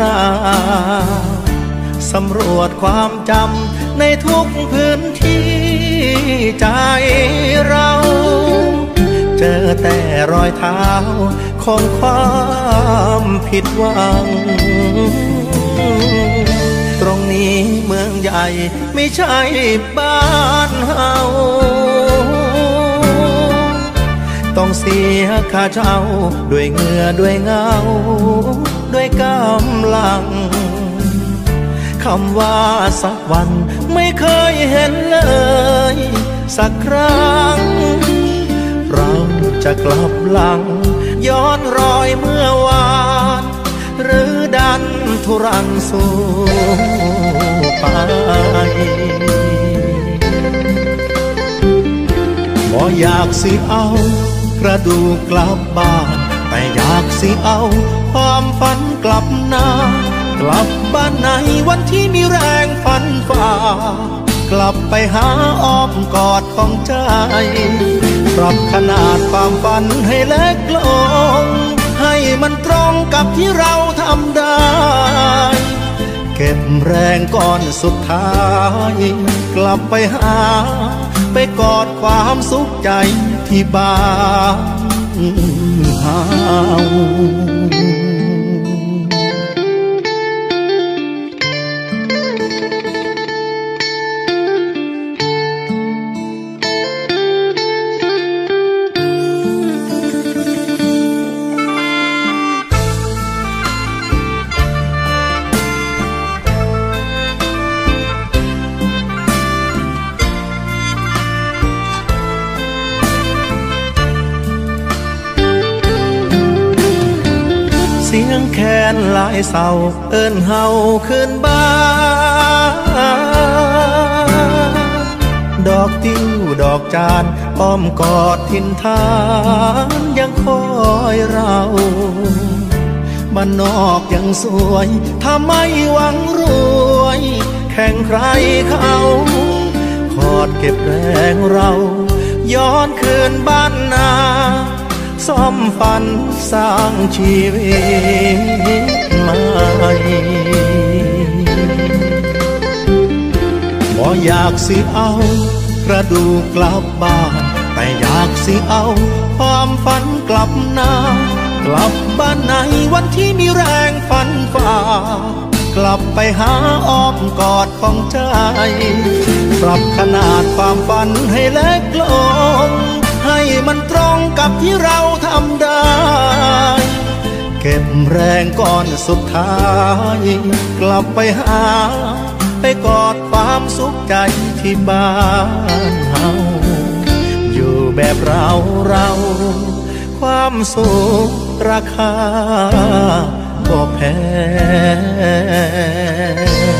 ราสำรวจความจำในทุกพื้นที่ใจเรา เจอแต่รอยเท้าของความผิดหวัง ตรงนี้เมืองใหญ่ไม่ใช่บ้านเฮาต้องเสียค่าเช่าด้วยเหงื่อด้วยเงา ด้วยกำลังคำว่าสักวันไม่เคยเห็นเลย สักครั้ง เราจะกลับหลัง ย้อนรอยเมื่อวาน หรือดันทุรังสู่ไปบ่อยากสิเอากระดูกกลับบ้าน แต่อยากสิเอา ความฝันกลับนากลับบ้านในวันที่มีแรงฝันฝ่ากลับไปหาอ้อมกอดของใจ ปรับขนาดความฝันให้เล็กลง ให้มันตรงกับที่เราทำได้ เก็บแรงก่อนสุดท้าย กลับไปหา ไปกอดความสุขใจที่บ้าน เฮา นหลายเศร้าเอิ้นเฮาขึ้นบ้านดอกติ้วดอกจานอ้อมกอดทินทานยังคอยเราบ้านนอกยังสวยถ้าไม่หวังรวย แข่งใครเขาขอดเก็บแรงเรา ย้อนคืนบ้านนา ซ่อมฝันสร้างชีวิตใหม่บ่อยากสิเอากระดูกกลับบ้าน แต่อยากสิเอาความฝันกลับหน้ากลับบ้านในวันที่มีแรงฝันฝ่ากลับไปหาอ้อมกอดของใจ ปรับขนาดความฝันให้เล็กลง ให้มันตรงกับที่เราทำได้ เก็บแรงก่อนสุดท้าย กลับไปหา ไปกอดความสุขใจที่บ้านเฮาอยู่แบบเราเรา ความสุขราคาก็แพง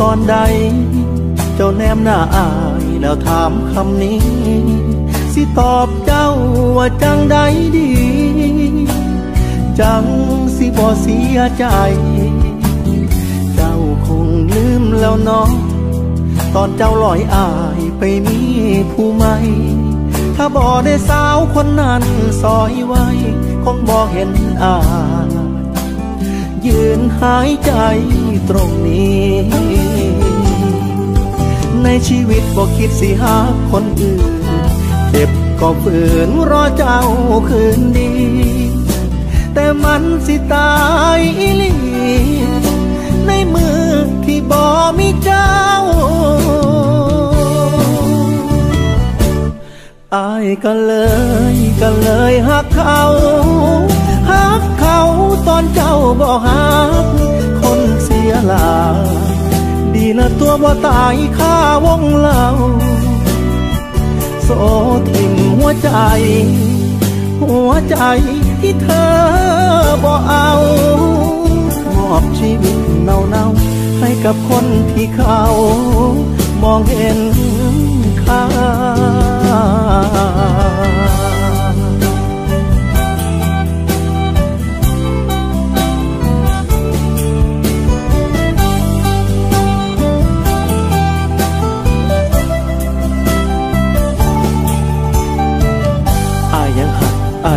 ตอนใด เจ้าแนมหน้าอายแล้วถามคำนี้ สิตอบเจ้าว่าจังใดดี จังสิบ่เสียใจ เจ้าคงลืมแล้วเนาะตอนเจ้าลอยอายไปมีผู้ใหม่ถ้าบ่ได้สาวคนนั้นซอยไว้ คงบ่เห็นอายยืนหายใจตรงนี้ ในชีวิตบอกคิดสิหาคนอื่น เจ็บก็ฝืนรอเจ้าคืนดี แต่มันสิตายอีลีในมือที่บ่มีเจ้าอายก็เลยก็เลยหักเขาหักเขาตอนเจ้าบ่หักคนเสียหลาดี นะตัวบ่ตายข้าวงเล่าโซทิมหัวใจ หัวใจที่เธอบ่เอามอบชีวิตเน่าเน่าให้กับคนที่เขา มองเห็นค่า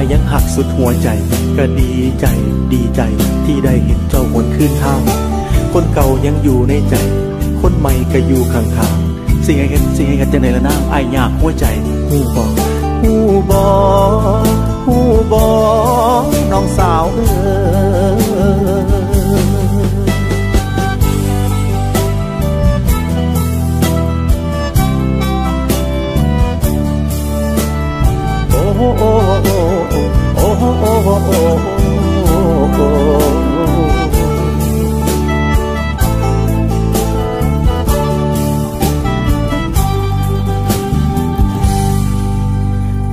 ยยังหักสุดหัวใจ ก็ดีใจดีใจที่ได้เห็นเจ้าหวนคืนทาง คนเก่ายังอยู่ในใจ คนใหม่ก็อยู่ข้างๆสิ่งไอ้เห็นสิ่งไอ้กันจะในละนางอายยากหัวใจหูบอกหูบอกหูบอกน้องสาวเออโอ้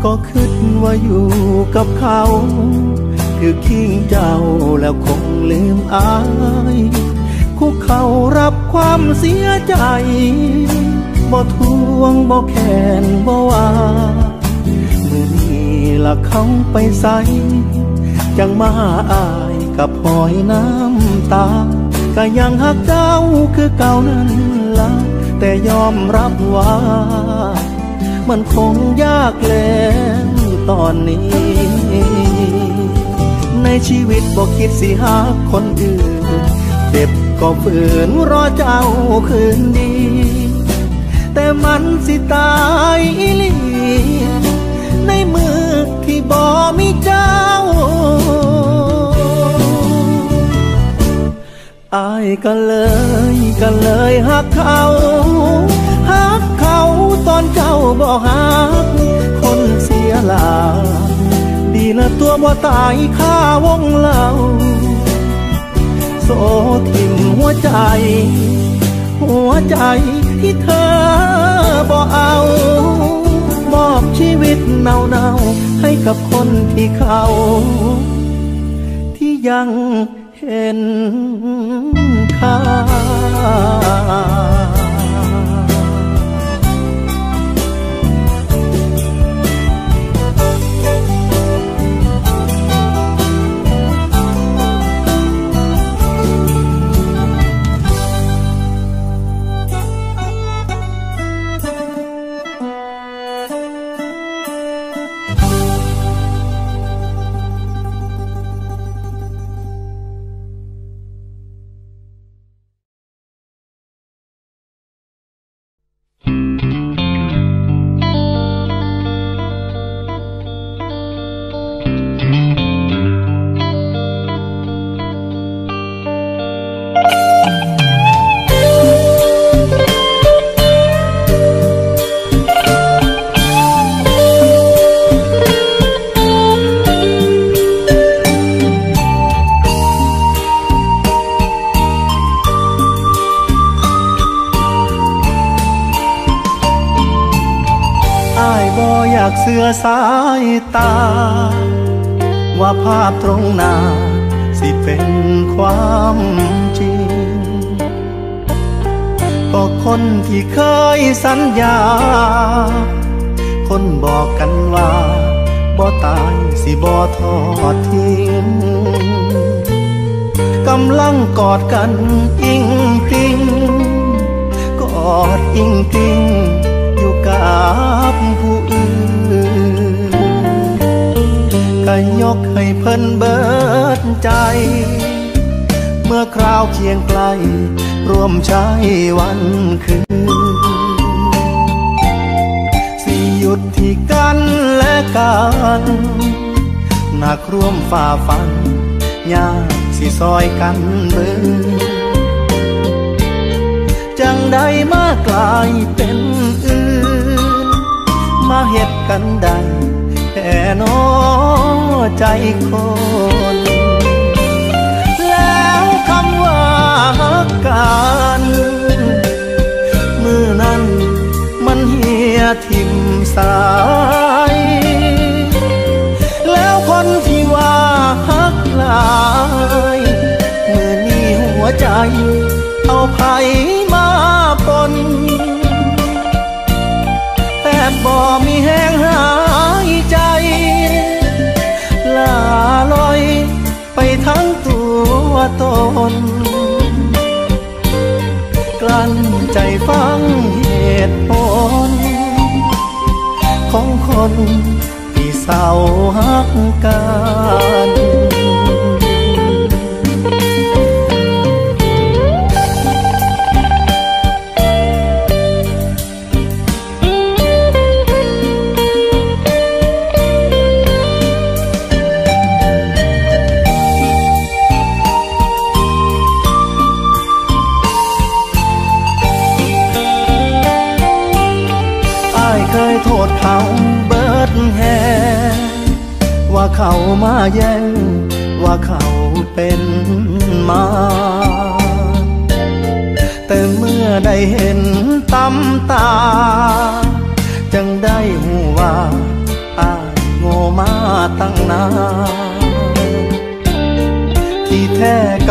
ก็คิดว่าอยู่กับเขา คือคิงเจ้าแล้วคงลืมอาย คุกเขารับความเสียใจบ่ทวงบ่แค้นบ่ว่าเมื่อนี้ละเขาไปใสจังมาอายกับหอยน้ำตา ก็ยังหักเจ้าคือเก่านั้นละแต่ยอมรับว่า มันคงยากแล้วตอนนี้ ในชีวิตบอกคิดสิหาคนอื่นเจ็บก็ฝืนรอเจ้าคืนดี แต่มันสิตายอีลีในมือที่บ่มีเจ้าอายก็เลยก็เลยหักเขา อนเจ้าบ่หักคนเสียหลาดีนะตัวบ่ตายข้าวงเล่าโซทิมหัวใจ หัวใจที่เธอบ่เอามอบชีวิตเนาเนาให้กับคนที่เขา ที่ยังเห็นค่าาภาพตรงหน้า สิเป็นความจริง ก็คนที่เคยสัญญา คนบอกกันว่าบ่ตายสิบ่ทอดทิ้งกำลังกอดกันอิงพิงกอดอิงพิงอยู่กับผู้อื่นก็ย ให้เพิ่นเบิดใจ เมื่อคราวเคียงไกล ร่วมใช้วันคืน สิหยุดที่กันและกันหนักร่วมฝ่าฟันยากสิซอยกันเบิ่งจังได้มากลายเป็นอื่น มาเหตุกันได้ แต่น้อใจคน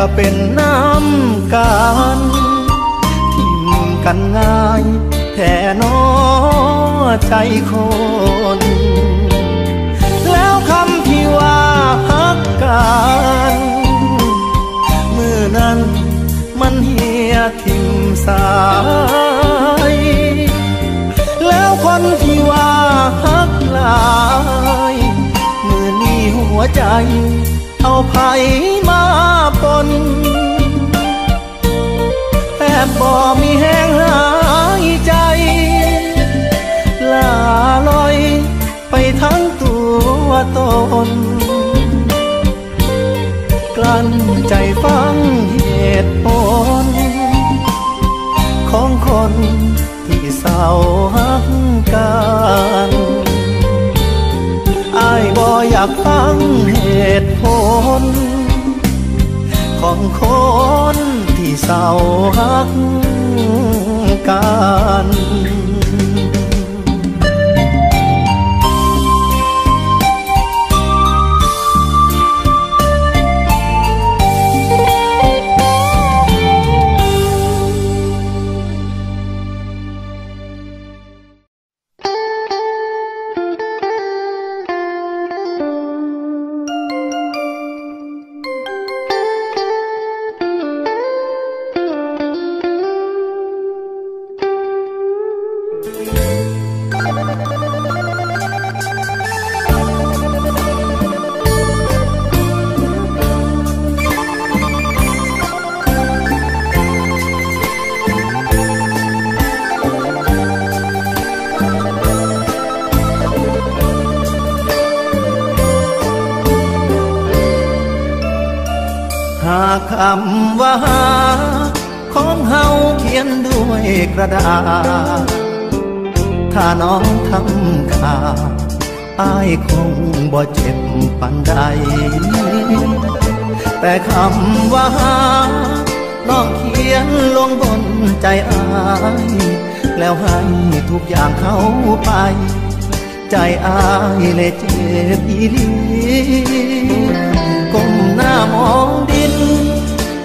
ก็เป็นน้ำกันทิมกันง่ายแท่นอใจคน แล้วคำที่ว่าฮักกันมือนั้นมันเหียทิมสายแล้วคนที่ว่าฮักหลาย มือนี้หัวใจ เอาไผมา แต่บ่มีแห้งหายใจลาลอยไปทั้งตัวตน กลั้นใจฟังเหตุผลของคนที่เศร้าฮักกันอายบ่อยากฟังเหตุผลของคน เศร้าหักกัน กระดาษถ้าน้องทำขาดอายคงบ่เจ็บปันใด แต่คำว่าหาน้องเขียนลงบนใจอาย แล้วให้ทุกอย่างเขาไป ใจอายเลยเจ็บอีลีก้มหน้ามองดิน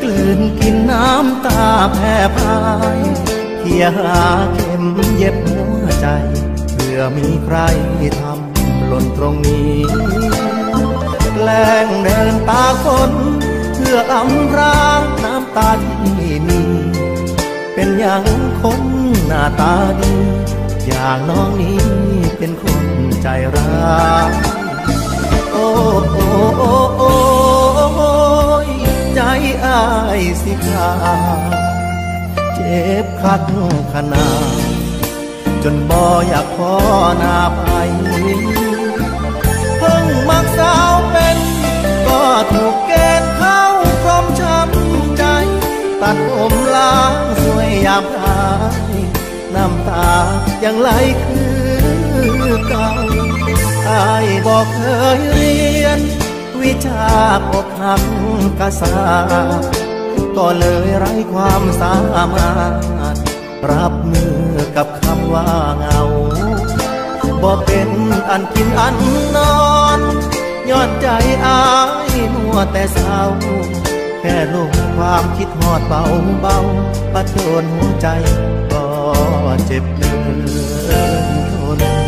กลืนกินน้ำตาแผ่พาย ขี่ยหาเข็มเย็บหัวใจเพื่อมีใครทำหล่นตรงนี้แกล้งเดินตาคนเพื่ออำรางน้ำตาที่มีเป็นอย่างคนหน้าตาดี อย่างน้องนี้เป็นคนใจร้ายโอ้โอ้โอ้โอ้ใจอายสิขา บคักขนาดจนบ่อยากขอหน้าไปเพิ่งมักสาวเป็น ก็ถูกเกณฑ์เข้าตัดผมล้างสวยยามหายน้ำตายังไหลคือเก่าอายบอกเคยเรียน วิชาอกหักกษา ก็เลยไร้ความสามารถ รับมือกับคำว่าเงาบ่เป็นอันกินอันนอนยอดใจอายมัวแต่เศร้าแค่ลงความคิดหอดเบาเบาประโทนหัวใจก็เจ็บเกินทน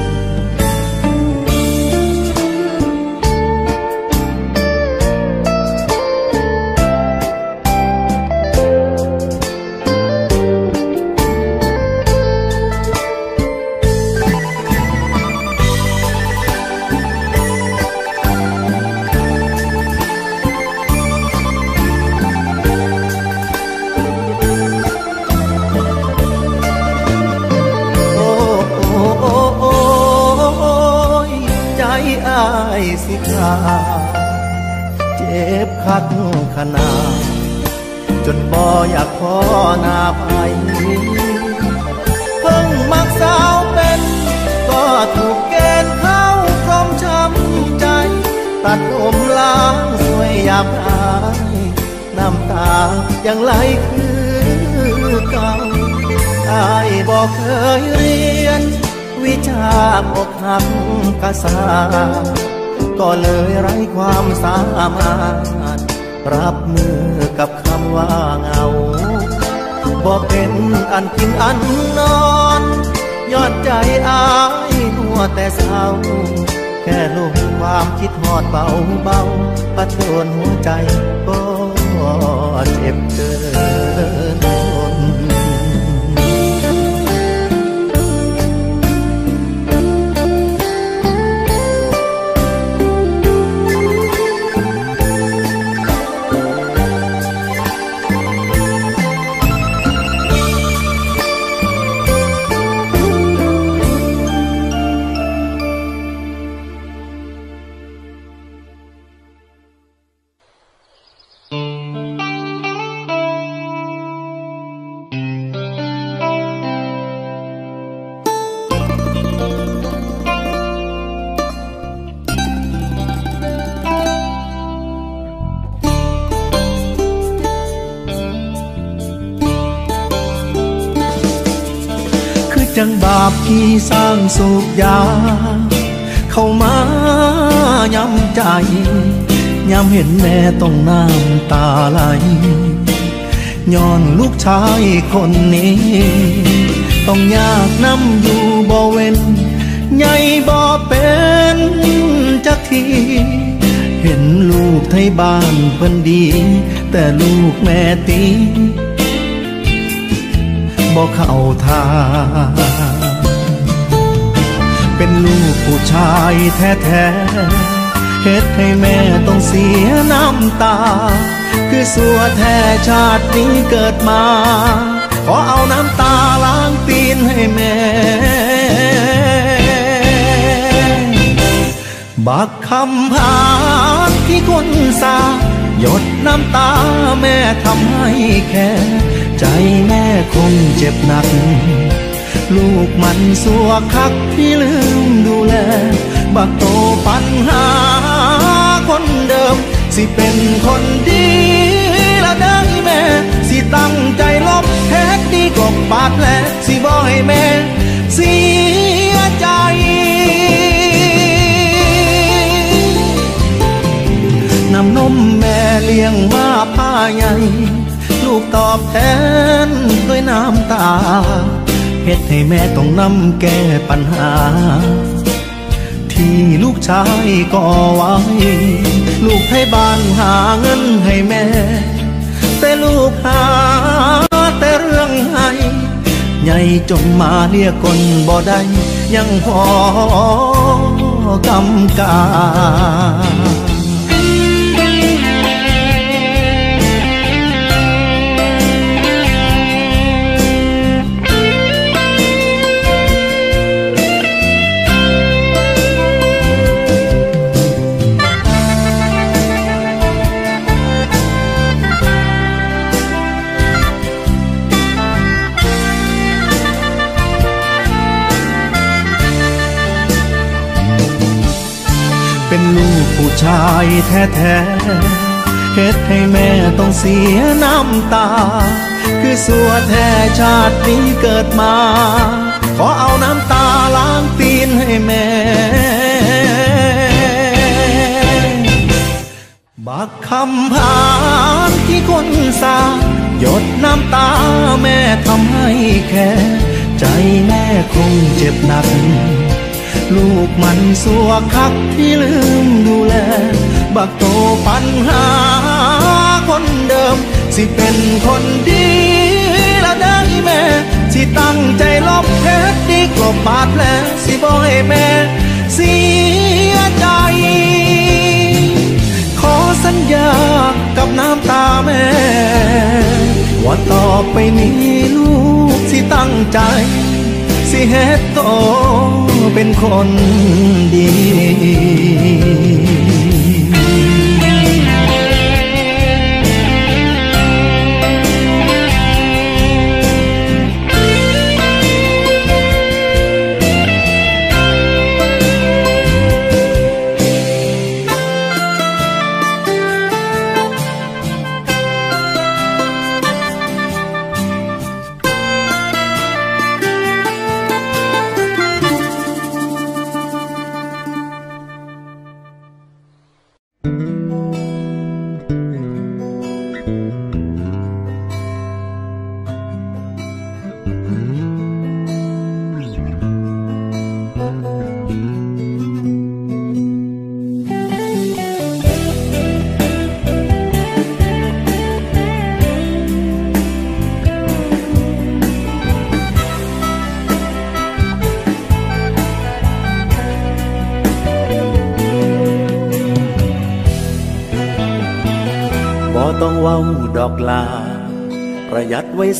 แท้ๆเฮ็ดให้แม่ต้องเสียน้ำตา คือสัวแท้ชาตินี้เกิดมา ขอเอาน้ำตาล้างตีนให้แม่ บักคำพาที่คนสาหยดน้ำตาแม่ทำให้แค่ ใจแม่คงเจ็บหนัก ลูกมันสัวคักที่ลืมดูแล บักโตปัญหาคนเดิม สิเป็นคนดีละได้แม่ สิตั้งใจลบแท้ดีกบบาดแผลสิบ่ให้แม่เสียใจน้ำนมแม่เลี้ยงมาผ้าใหญ่ลูกตอบแทนด้วยน้ำตาเหตุให้แม่ต้องนำแก้ปัญหา ที่ลูกชายก่อไว้ ลูกให้บ้านหาเงินให้แม่ แต่ลูกหาแต่เรื่องให้ใหญ่จนมาเรียกคนบ่ได้ยังพอกำกา ชายแท้ๆเหตุให้แม่ต้องเสียน้ำตา คือสัวแท้ชาตินี้เกิดมา ขอเอาน้ำตาล้างตีนให้แม่ บักคำพานที่คนสาหยดน้ำตาแม่ทำให้แค่ ใจแม่คงเจ็บหนัก ลูกมันสัวคักที่ลืมดูแล บักโตปัญหาคนเดิม สิเป็นคนดีแล้วได้แม่ สิตั้งใจลบเพชรดีกลบบาดแผลสิบ่ให้แม่เสียใจ ขอสัญญากับน้ำตาแม่ ว่าต่อไปนี้ลูกสิตั้งใจ สิเฮ็ดโตเป็นคนดี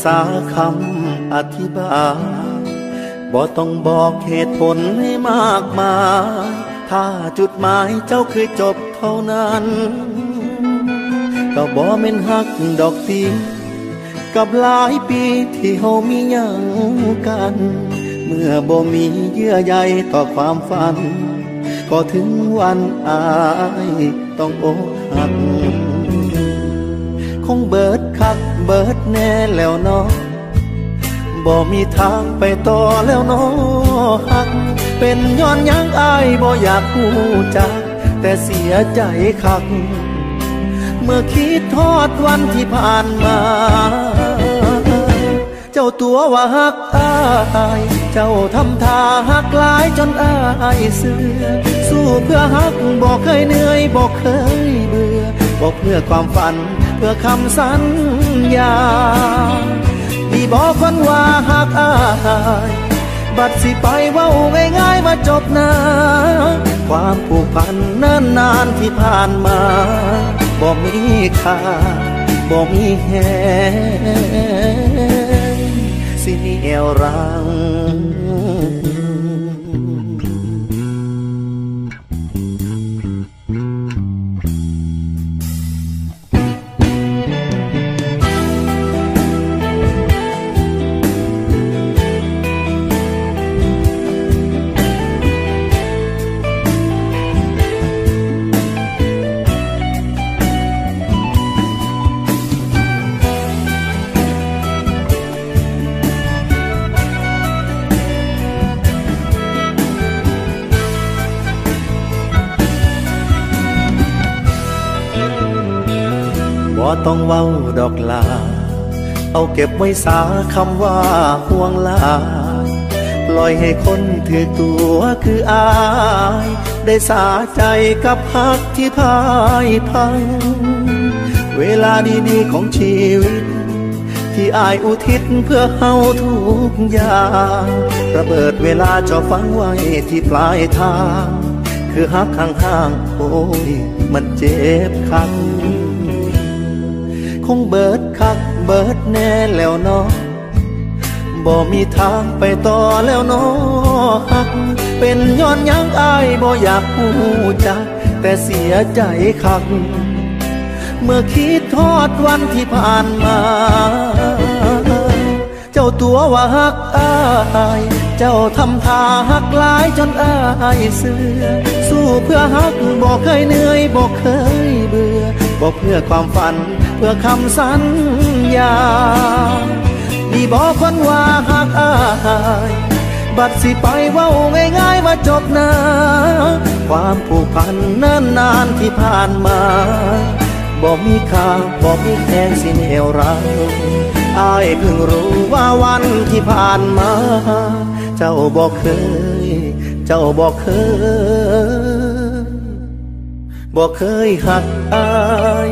สาคำอธิบายบ่ต้องบอกเหตุผลให้มากมาย ถ้าจุดหมายเจ้าคือจบเท่านั้น ก็บ่เม็นหักดอกตีกับหลายปีที่เฮามียังกัน เมื่อบ่มีเยื่อใยต่อความฝัน ก็ถึงวันอายต้องอกหัก คงเบิดคัก เบิดแน่แล้วเนาะบ่มีทางไปต่อแล้วเนาะหัก เป็นย้อนยังอายบ่อยากพูจัก แต่เสียใจคัก เมื่อคิดทอดวันที่ผ่านมา เจ้าตัวว่าหักอาย เจ้าทำท่าหักลายจนอายเสือ สู้เพื่อหักบอกเคยเหนื่อยบอกเคยเบื่อบอกเพื่อความฝัน เพื่อคำสัญญาที่บอกคนว่าหากอายบัดสิไปว่าง่ายๆมาจบนาความผูกพันนานนานที่ผ่านมาบ่มีค่าบ่มีแหงสิเหนียวรัง ต้องเว้าดอกลา เอาเก็บไว้สาคำว่าห่วงลา ปล่อยให้คนถือตัวคืออาย ได้สาใจกับพักที่พายพัง เวลาดีๆของชีวิต ที่อายอุทิศเพื่อเฮาทุกอย่างระเบิดเวลาจะฟังไว้ที่ปลายทาง คือฮักข้างๆโอ้ยมันเจ็บคัน คงเบิดคักเบิดแน่แล้วเนาะบ่มีทางไปต่อแล้วเนาะฮัก เป็นย้อนยังอายบ่อยากพูดจัก แต่เสียใจคัก เมื่อคิดทอดวันที่ผ่านมา เจ้าตัวว่าฮักอาย เจ้าทำท่าฮักหลายจนอายเสือ สู้เพื่อฮักบอกเคยเหนื่อยบอกเคยเบื่อบอกเพื่อความฝัน เพื่อคำสัญญา ดีบอกคนว่าฮักอายบัดสิไปว่าง่ายๆว่าจบนาความผูกพันนานๆที่ผ่านมาบอกมีค่าบอกมีแค่สิเหนวรักอายเพิ่งรู้ว่าวันที่ผ่านมา เจ้าบอกเคย เจ้าบอกเคยบอกเคยหักอาย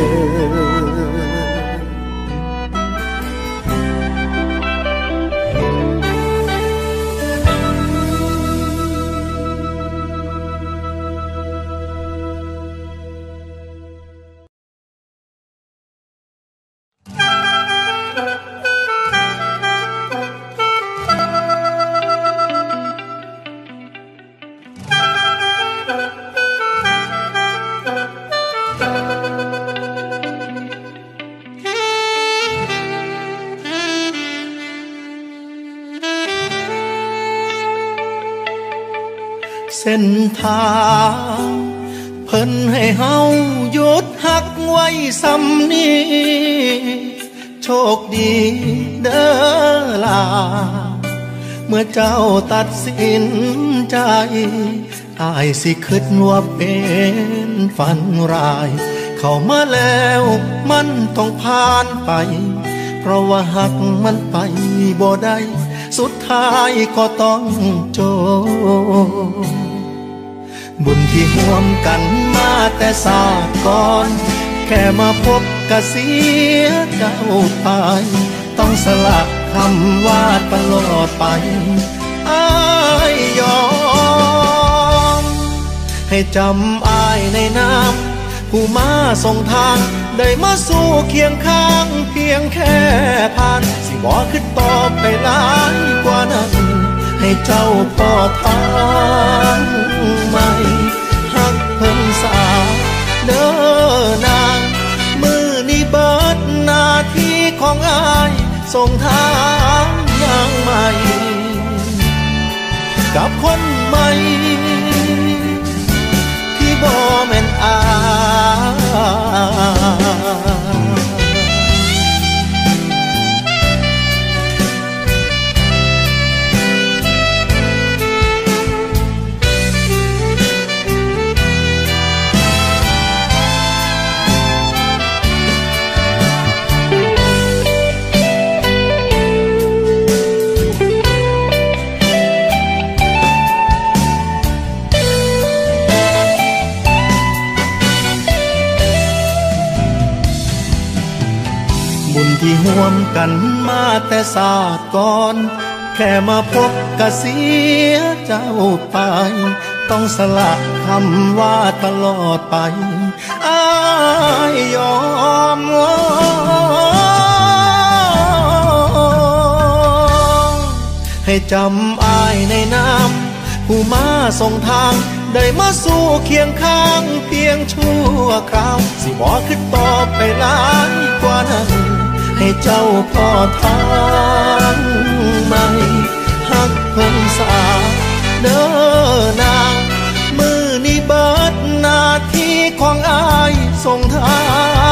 เฮาหยุดหักไว้สำนี้ โชคดีเด้อลา เมื่อเจ้าตัดสินใจอายสิคิดว่าเป็นฝันร้าย เข้ามาแล้วมันต้องผ่านไป เพราะว่าหักมันไปบ่ได้ สุดท้ายก็ต้องจบ บุญที่ห่วมกันมาแต่สาก่อน แค่มาพบกะเสียเจ้าไป ต้องสลักคำว่าตลอดไปอายยอม ให้จำอายในน้ำผู้มาส่งทาง ได้มาสู้เคียงข้างเพียงแค่ผ่าน สิบอกขึ้นต่อไปหลายกว่านั้น ให้เจ้าพ่อทางใหม่หักเพิ่งสาเด้อนางมือนี้เบิดหน้าที่ของอายส่งทางยังใหม่ กับคนใหม่ที่บ่แม่นอา ที่ห่วมกันมาแต่ศาสตร์ก่อน แค่มาพบกะเสียเจ้าไป ต้องสละคำว่าตลอดไปอายยอมให้จำอายในน้ำผู้มาส่งทางได้มาสู้เคียงข้างเพียงชั่วคราว สิบอกขึ้นต่อไปหลายกว่านั้น ให้เจ้าพ่อทางใหม่หักเพิ่งสาเด้อนามือนี้เบิดนาทีของอายส่งทา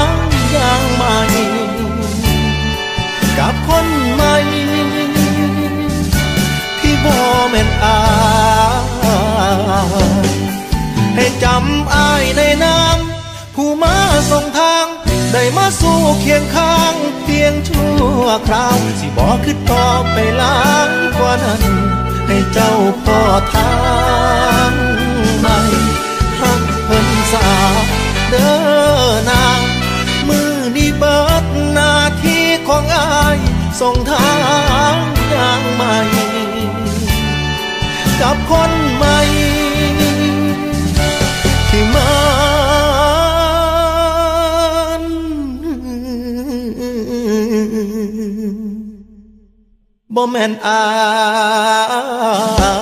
งอย่างใหม่ กับคนใหม่ ที่บ่แม่นอายให้จำอายในน้ำผู้มาส่งทาง ได้มาสู้เคียงข้างเพียงชั่วคราว สิบอกคือต่อไปหลายกว่านั้น ให้เจ้าพ่อทางใหม่หักเพิ่นสาเด้อนางมือนี้เบิดหน้าที่ของอายส่งทางอย่างใหม่กับคน บ่แม่นอาก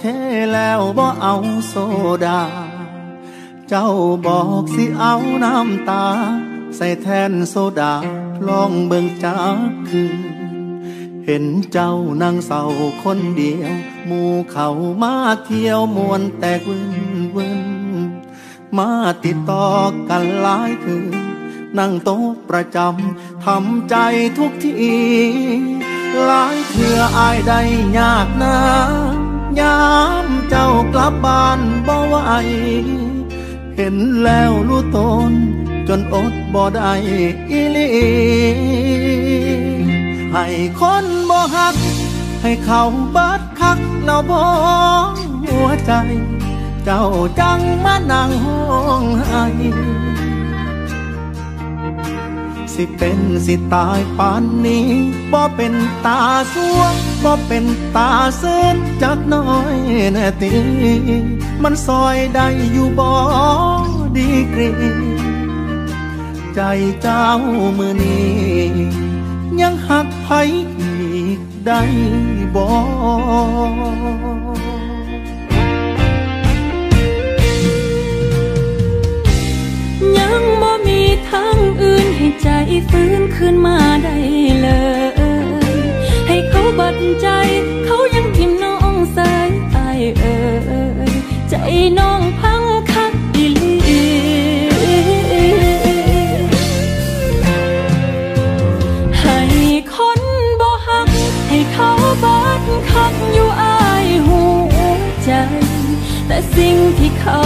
เทแล้วบ่เอาโซดา เจ้าบอกสิเอาน้ำตา ใส่แทนโซดาลองเบิ่งจากคืน เห็นเจ้านั่งเศร้าคนเดียวหมู่เขามาเที่ยวมวนแตกวินวินมาติดต่อกันหลายคืน นั่งโต๊ะประจำทำใจทุกทีหลายเถื่ออายได้ยากนะ ยามเจ้ากลับบ้านบ่ไหวเห็นแล้วรู้ตนจนอดบ่ได้อีลีให้คนบ่หัก ให้เขาบัดคักแล้วบ่หัวใจ เจ้าจังมานั่งห้องไห้ สิเป็นสิตายปานนี้บ่เป็นตาสวงบ่เป็นตาเส้นจักน้อยแน่ตีมันซอยได้อยู่บ่ดีกรีใจเจ้ามือนี้ ยังหักไผอีกได้บ่ ฟื้นขึ้นมาได้เลย ให้เขาบัดใจ เขายังทิมพ์น้องสายตายเอ่ยใจน้องพังคักอีหลีให้คนบ่หัก ให้เขาบัดคักอยู่อายหูใจ แต่สิ่งที่เขา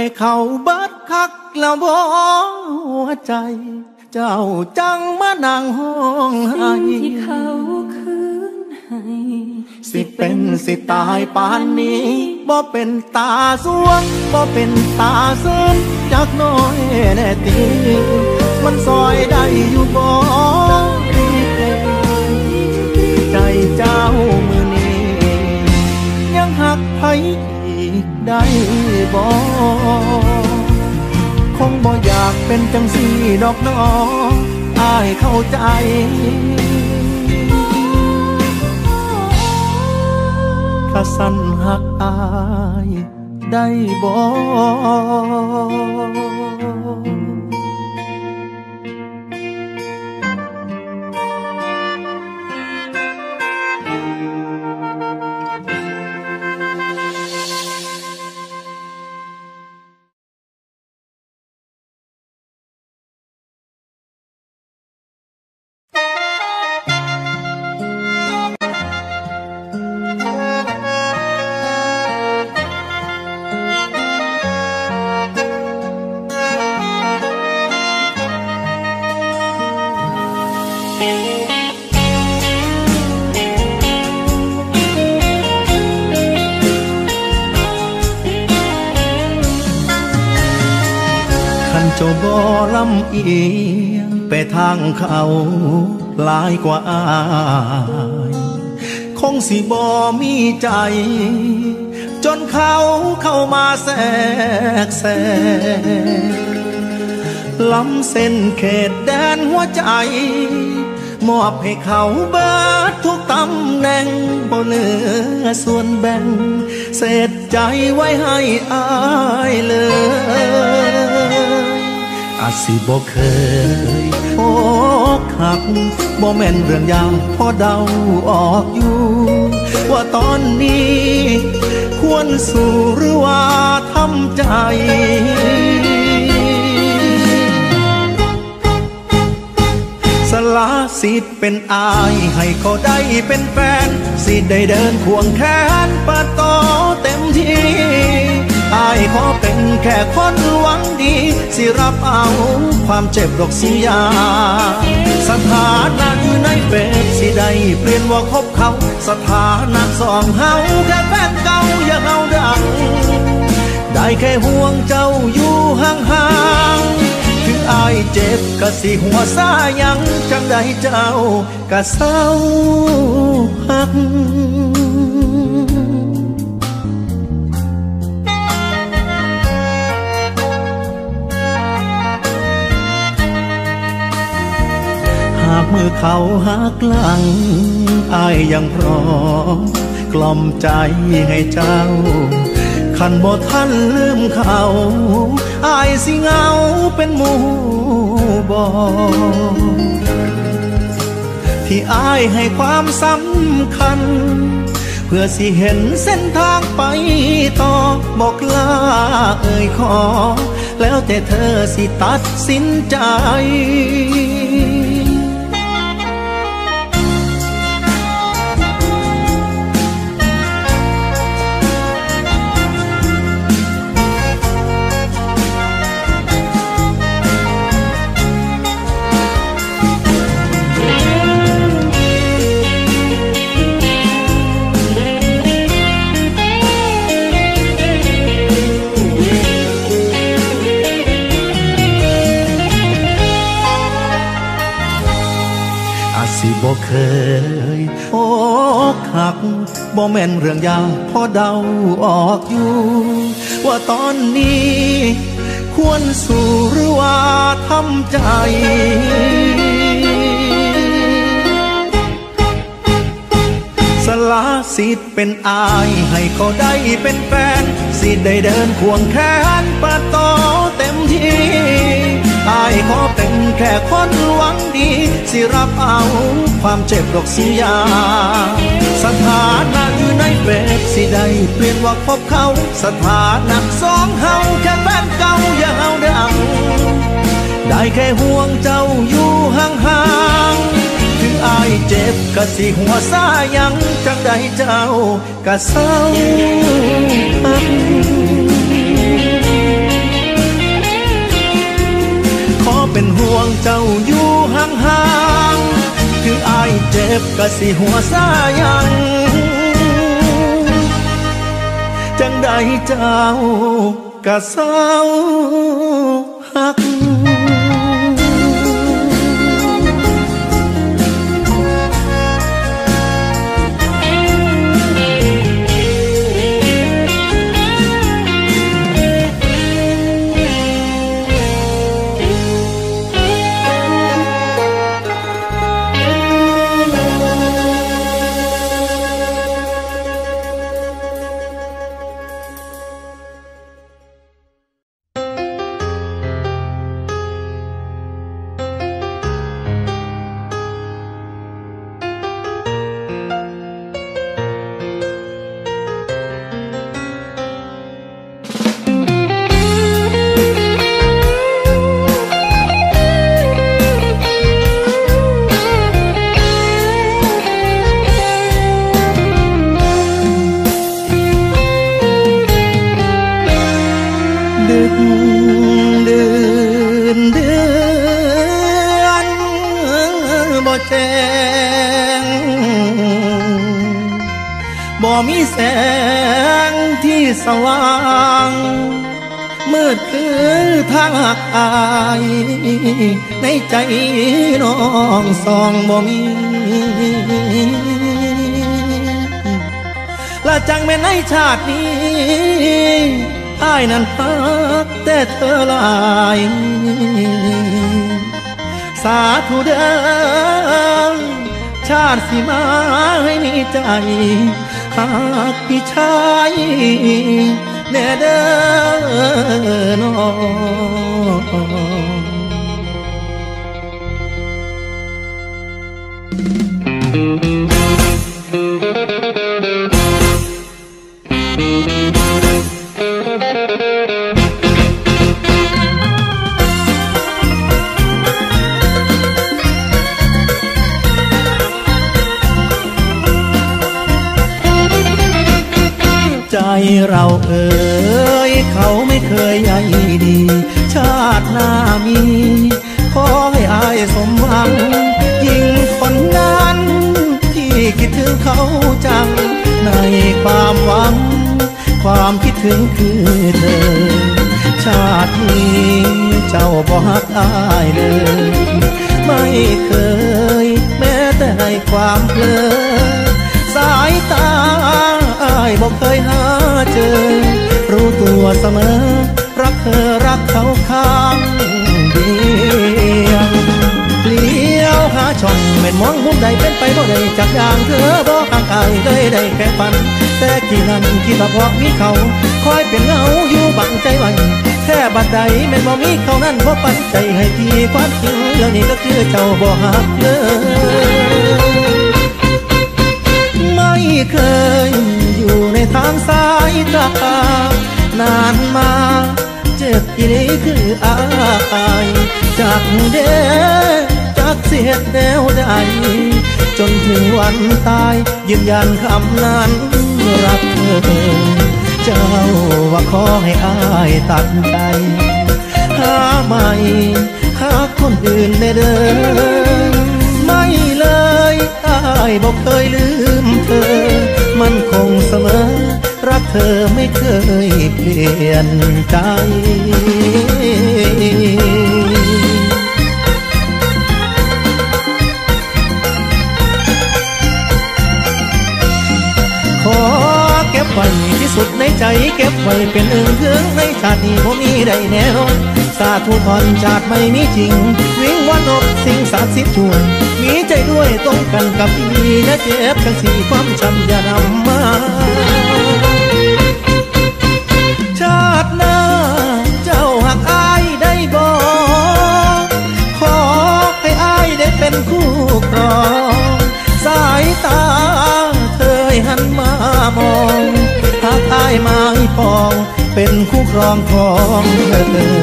ให้เขาเบิดคักแล้วบ่หัวใจ เจ้าจังมานั่งห้องไห้สิ่งที่เขาคืนให้ สิเป็นสิตายปานนี้บ่เป็นตาสวงบ่เป็นตาเสริมจักน้อยแน่ตีมันซอยได้อยู่บ่ใจเจ้ามือนี้ยังหักไผอีก ได้บ่คงบ่อยากเป็นจังสี่ดอกน้องอายเข้าใจถ้าสั้นหักอายได้บ่ เขาหลายกว่าอายคงสิบ่มีใจ จนเขาเข้ามาแทรกแซงล้ำเส้นเขตแดนหัวใจ มอบให้เขาเบิดทุกตำแหน่งบ่เหลือส่วนแบ่ง เศษใจไว้ให้อายเลยอาจสิบ่เคย อกหักบ่แม่นเรื่องยาวพอเดาออกอยู่ ว่าตอนนี้ ควรสู้หรือว่าทำใจสละสิทธิ์เป็นอายให้เขาได้เป็นแฟน สิได้เดินควงแขนปะต่อเต็มที่ อายขอเป็นแค่คนหวังดี สิรับเอาความเจ็บดอกสิยา สถานะอยู่ในเฟซสิได้เปลี่ยนว่าคบเขา สถานะสองเฮาแค่แฟนเก่าอย่าเฮาดัง ได้แค่ห่วงเจ้าอยู่ห่างๆถึงอายเจ็บกะสิหัวซายังจังได้เจ้ากะเศร้าหัก เขาหักหลังอายยังพร้อมกล่อมใจให้เจ้า ขันบ่ทันลืมเขาอายสิเงาเป็นหมู่บอที่อายให้ความสำคัญ เพื่อสิเห็นเส้นทางไปต่อบอกลาเอ่ยขอ แล้วแต่เธอสิตัดสินใจ บ่เคยอกหักบ่แม่นเรื่องยากพอเดาออกอยู่ ว่าตอนนี้ ควรสู้หรือว่าทำใจสละสิทธิ์เป็นอายให้เขาได้เป็นแฟน สิได้เดินควงแขนปะต่อเต็มที่ อายขอเป็นแค่คนหวังดี สิรับเอาความเจ็บดอกสิยา สถานะอยู่ในเฟซสิได้เปลี่ยนว่าพบเขา สถานะสองเฮาแค่แฟนเก่าอย่าเฮาดังได้แค่ห่วงเจ้าอยู่ห่างๆ ถึงอายเจ็บกะสิหัวซายังจังได้เจ้ากะเศร้าหัก เป็นห่วงเจ้าอยู่ห่างๆถึงอายเจ็บกะสิหัวซายังจังได้เจ้ากะเศร้าหัก น้องสองบ่มีละจังแม่ในชาตินี้อายนั้นพักแต่เธอลาย สาธุเด้อชาติสิมาให้มีใจหากพี่ชายแน่เด้อน้อง เจ้าบ่ฮักอายเลย ไม่เคย แม้แต่ในความเพลอสายตาอายบอกเคยหาเจอ รู้ตัวเสมอ รักเธอรักเขาข้างเดียวเลี้ยวหาช่องเม็นมองมุมใดเป็นไปบ่ได้จากอย่างเธอบอกห่างอายเลยได้แค่ฝัน แต่กี่นั้นคิดว่าเพราะมีเขา คอยเป็นเงาอยู่บังใจไว้ แค่บัดใดแม่นบ่มีเขานั้นบ่ปันใจให้พี่ความจริงแล้วนี่ก็คือเจ้าบ่หักเลยไม่เคยอยู่ในทางสายตานานมาเจ็บอีนี้คืออายจากเดจากเสียดแนวใดจนถึงวันตายยืนยันคำนั้นรักเธอ เจ้าว่าขอให้อายตัดใจหาใหม่หาคนอื่นได้เดินไม่เลยอายบอกเคยลืมเธอ มันคงเสมอ รักเธอไม่เคยเปลี่ยนใจ ไว้ที่สุดในใจเก็บไว้เป็นเอื้องเคืองในชาตินี้ผมมีได้แน่นอนสาธุพรชาติไม่มีจริง วิงวันอบสิ่งศักดิ์สิทธิ์ช่วยมีใจด้วยตรงกันกับพี่และเจ็บทั้งสี่ความช้ำอย่านำมาากอายมาให้ปอง เป็นคู่ครองของเธอ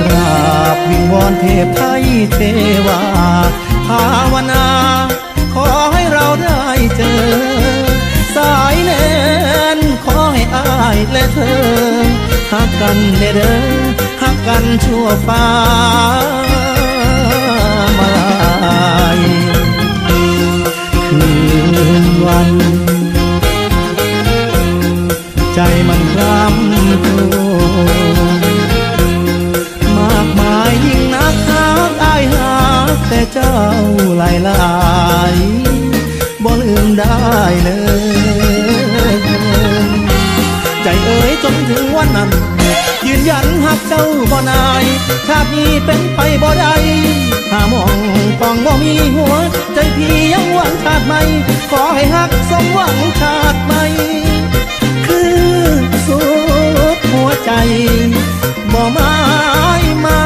กราบวิงวอนเทพไทยเทวา ภาวนา ขอให้เราได้เจอ สายแนนขอให้อายและเธอหักกันเด้อหักกันชั่วฟ้ามาลายคืนวัน มันรำครวมากมายยิ่งนักหากอายหากแต่เจ้าหลายหลายบ่ลืมได้เลยใจเอ๋ยจนถึงวันนั้น ยืนยันหักเจ้าบ่นายชาตินี้เป็นไปบ่ได้หามองปองบ่มีหัว ใจพี่ยังหวังชาติใหม่ขอให้หักสมหวังชาติใหม่ สุดหัวใจบ่ไม้มา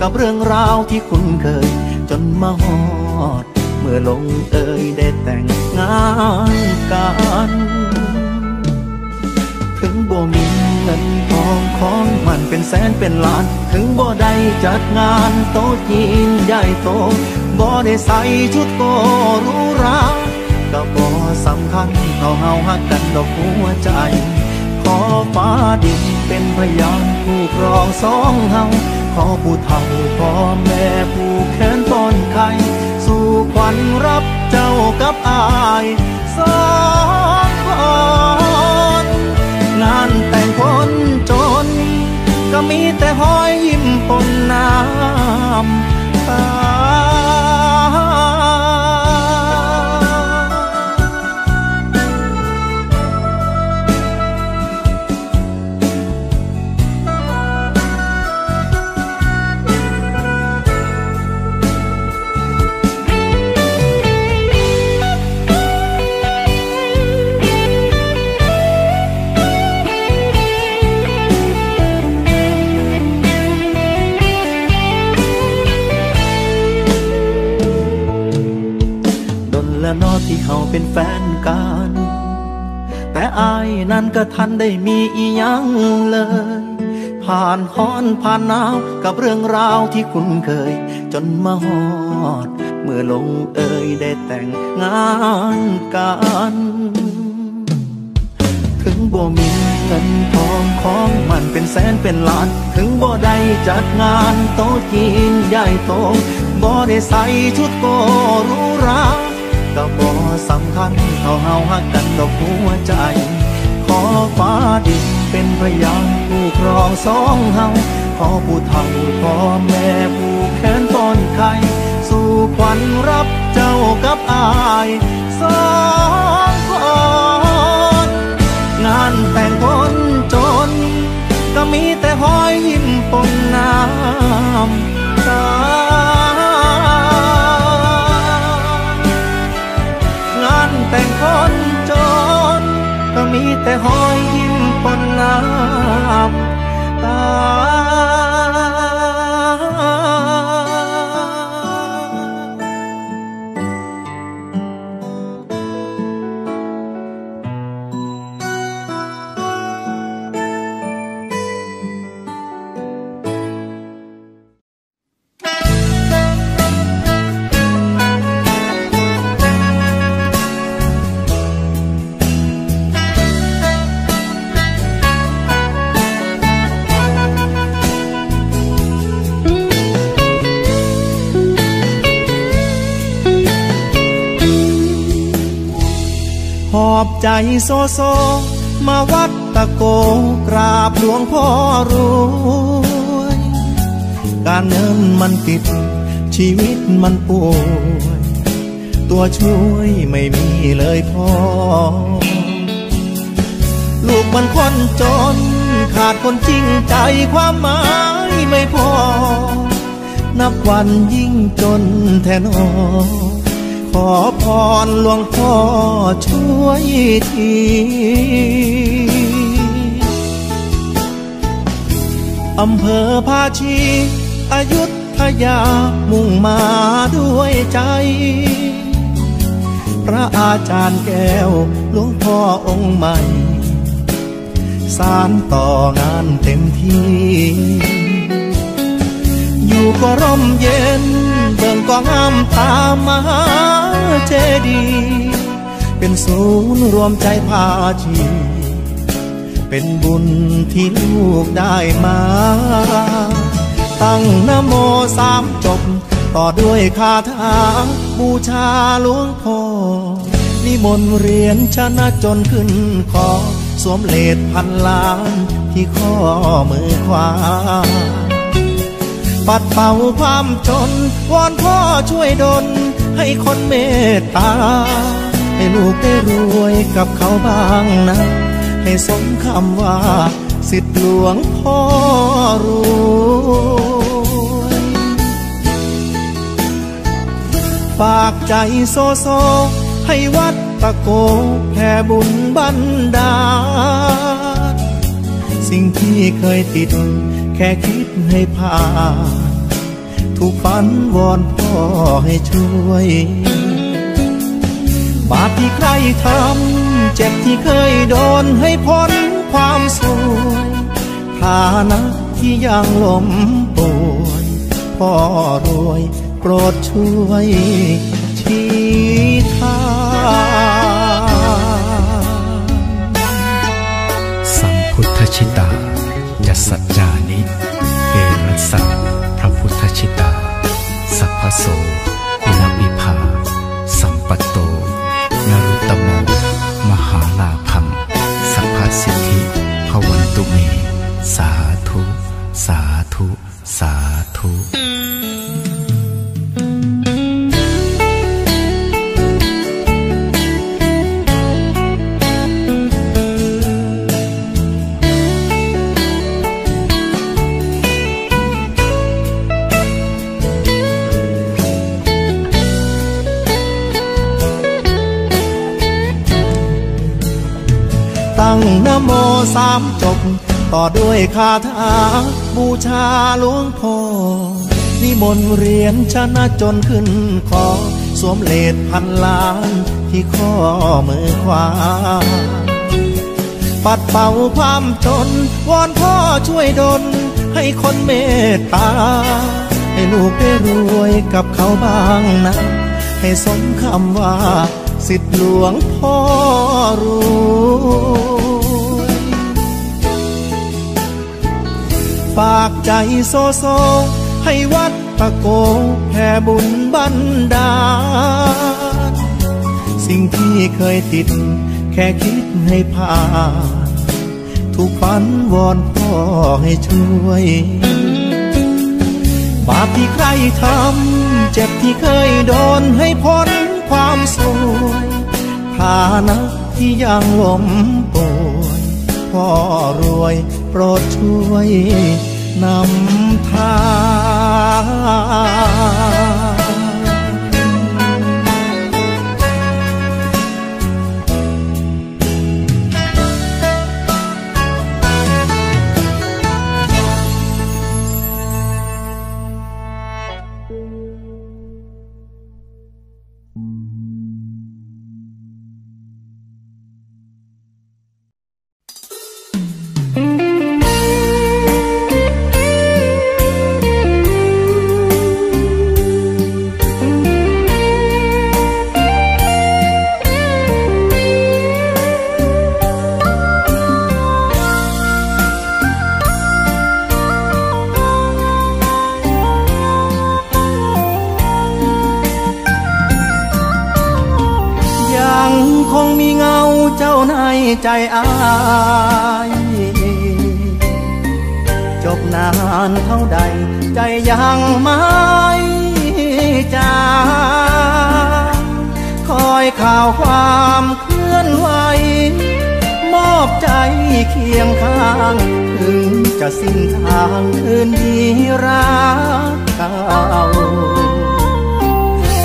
กับเรื่องราวที่คุ้นเคย จนมาฮอด เมื่อลงเอยได้แต่งงานกัน ถึงบ่มีเงินทองของมันเป็นแสนเป็นล้าน ถึงบ่ได้จัดงานโต๊ะจีนใหญ่โตบ่ได้ใส่ชุดโกรูหราก็บ่สำคัญเท่าเฮาฮักกันดอกหัวใจ ขอฟ้าดินเป็นพยานผู้ครองสองเฮา อผู้เฒ่าพ่อแม่ผู้แขนต้นไข่สู่ขวัญรับเจ้ากับอายสองคนงานแต่งคนจน ก็มีแต่หอยยิ้มปนน้ำ เป็นแฟนกัน แต่อายนั้นก็ทันได้มีอียังเลย ผ่านฮ้อนผ่านหนาวกับเรื่องราวที่คุ้นเคย จนมาฮอด เมื่อลงเอยได้แต่งงานกัน ถึงบ่มีเงินทองของมันเป็นแสนเป็นล้าน ถึงบ่ได้จัดงานโต๊ะจีนใหญ่โตบ่ได้ใส่ชุดโกรูหรา ก็บ่สำคัญเท่าเฮาฮักกันดอกหัวใจ ขอฟ้าดินเป็นพยานผู้ครองสองเฮาขอผู้เฒ่าพ่อแม่ผู้แขนต้นไข่สู่ขวัญรับเจ้ากับอายสองคนงานแต่งคนจน ก็มีแต่หอยยิ้มปนน้ำตา คนจน ก็มีแต่หอยยิ้มปนน้ำตา ใจโซโซ มาวัดตะโกกราบหลวงพ่อรวย การเงินมันติด ชีวิตมันป่วย ตัวช่วยไม่มีเลยพ่อ ลูกมันคนจน ขาดคนจริงใจความหมายไม่พอ นับวันยิ่งจนแทนอ ขอพรหลวงพ่อช่วยทีอำเภอภาชี อายุทยามุ่งมาด้วยใจ พระอาจารย์แก้วหลวงพ่อองค์ใหม่ สารต่องานเต็มที่ อยู่ก็ร่มเย็น เบิ่งก็งามตามมหาเจดี เป็นศูนย์รวมใจพาชี เป็นบุญที่ลูกได้มา ตั้งนโมสามจบ ต่อด้วยคาถาบูชาหลวงพ่อนิมนต์เรียนชนะจนขึ้นคอสวมเลดพันล้านที่ข้อมือขวา ปัดเป่าความจน วอนพ่อช่วยดลให้คนเมตตา ให้ลูกได้รวยกับเขาบ้างนะ ให้สมคำว่า สิทธิหลวงพ่อรวยฝากใจโซโซ ให้วัดตะโกแผ่บุญบันดาลสิ่งที่เคยติด แค่คิดให้ผ่านถูกฝันวอนพ่อให้ช่วย บาปที่ใครทำเจ็บที่เคยโดนให้พ้นความสวยฐานะที่ยังล้มป่วยพ่อรวยโปรดช่วยชี้ทางสัมพุทธชิตา สามจบ ต่อด้วยคาถาบูชาหลวงพ่อนิมนต์เรียนชนะจนขึ้นคอสวมเลดพันล้านที่ข้อมือขวา ปัดเป่าความจน วอนพ่อช่วยดลให้คนเมตตา ให้ลูกได้รวยกับเขาบ้างนะ ให้สมคำว่า สิทธิหลวงพ่อรู้ ฝากใจโซโซ ให้วัดตะโกแผ่บุญบันดาลสิ่งที่เคยติด แค่คิดให้ผ่านถูกฝันวอนพ่อให้ช่วย บาปที่ใครทำ เจ็บที่เคยโดนให้พ้นความสวยฐานะที่ยังล้ม พ่อรวยโปรดช่วยนำทาง ใจอายจบนานเท่าใด ใจยังไม่จางคอยข่าวความเคลื่อนไหว มอบใจเคียงข้าง ถึงจะสิ้นทางคืนดีรักเก่า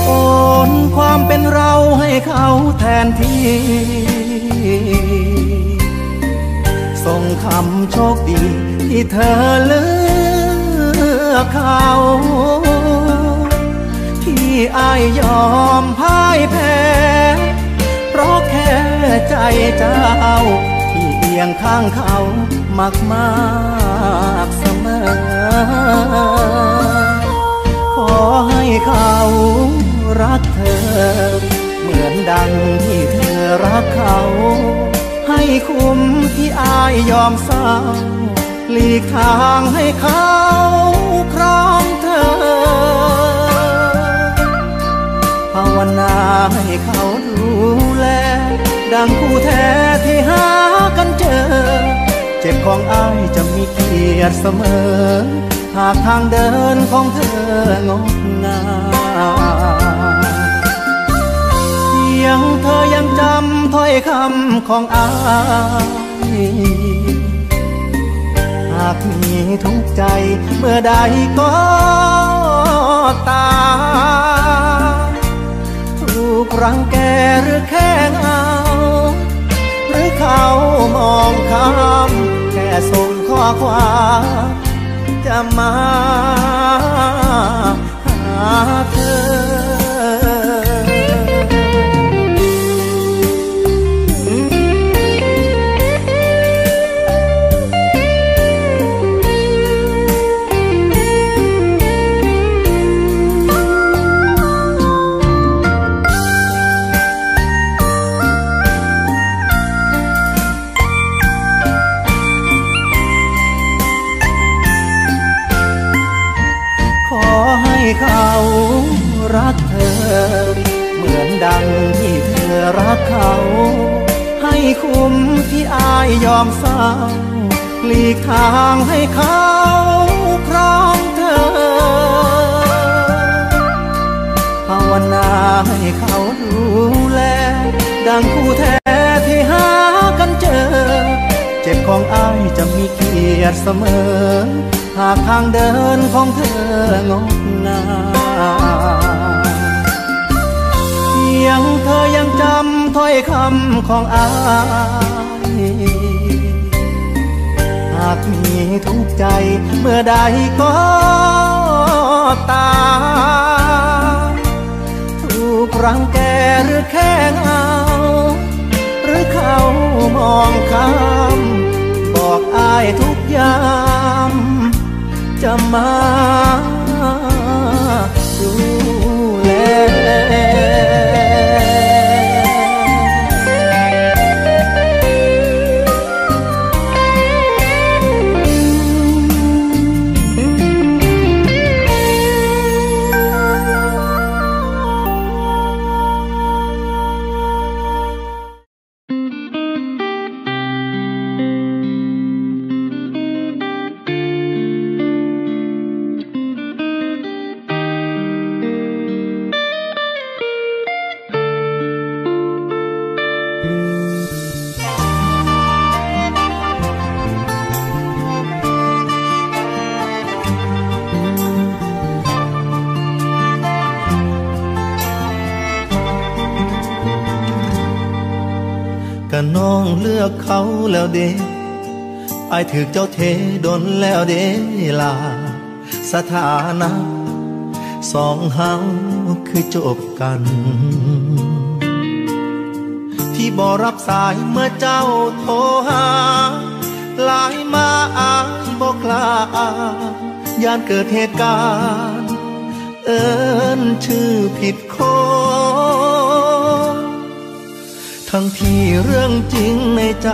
โอนความเป็นเราให้เขาแทนที่ คำโชคดีที่เธอเลือกเขา ที่อายยอมพ่ายแพ้ เพราะแค่ใจเจ้า ที่เอียงข้างเขามากมากเสมอ ขอให้เขารักเธอ เหมือนดังที่เธอรักเขา ให้คุ้มที่อายยอมเศร้าหลีกทางให้เขาครองเธอ ภาวนาให้เขาดูแล ดังคู่แท้ที่หากันเจอ เจ็บของอายจะมีเกียรติเสมอ หากทางเดินของเธองดงามยังเธอยังจำ ถ้อยคำของอ้ายหากมีทุกใจเมื่อใดก็ตา ถูกรังแกหรือแค่เงา หรือเขามองข้ามแค่ส่งข้อความจะมาหาเธเที่ยอมเศร้าหลีกทางให้เขาครองเธอภาวนาให้เขาดูแล ดังคู่แท้ที่หากันเจอ เจ็บของอายจะมีเกียรติเสมอ หากทางเดินของเธองดงามยังเธอยังจำถ้อยคำของอายากมีทุกใจเมื่อใดก็ตามถูกรังแกหรือแค่เงา หรือเขามองข้าม บอกอายทุกยาม จะมาดูแล องเลือกเขาแล้วเด้ไอายถือเจ้าเทดนแล้วเด้ลา สถานะ สองเฮาคือจบกัน ที่บอรับสายเมื่อเจ้าโทรหาหลายมาอายบอกลายานเกิดเหตุการณ์ เอินชื่อผิดค ทั้งที่เรื่องจริงในใจ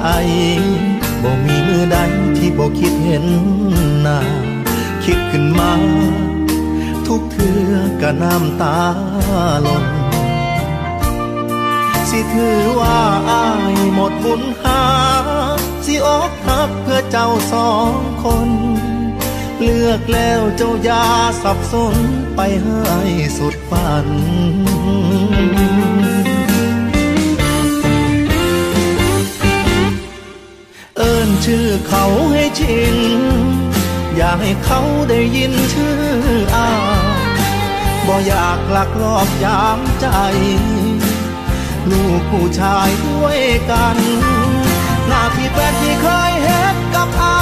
บ่มีมือใดที่บ่คิดเห็นหน้าคิดขึ้นมา ทุกเทื่อก็น้ำตาหล่นสิถือว่าอายหมดบุญหา สิอกหักเพื่อเจ้าสองคน เลือกแล้วเจ้าอย่าสับสนไปให้สุดฝัน ชื่อเขาให้ชิน อยากให้เขาได้ยินชื่ออาบ่อยากหลักลอบยามใจ ลูกผู้ชายด้วยกัน หน้าที่แฟนที่เคยเฮ็ดกับอา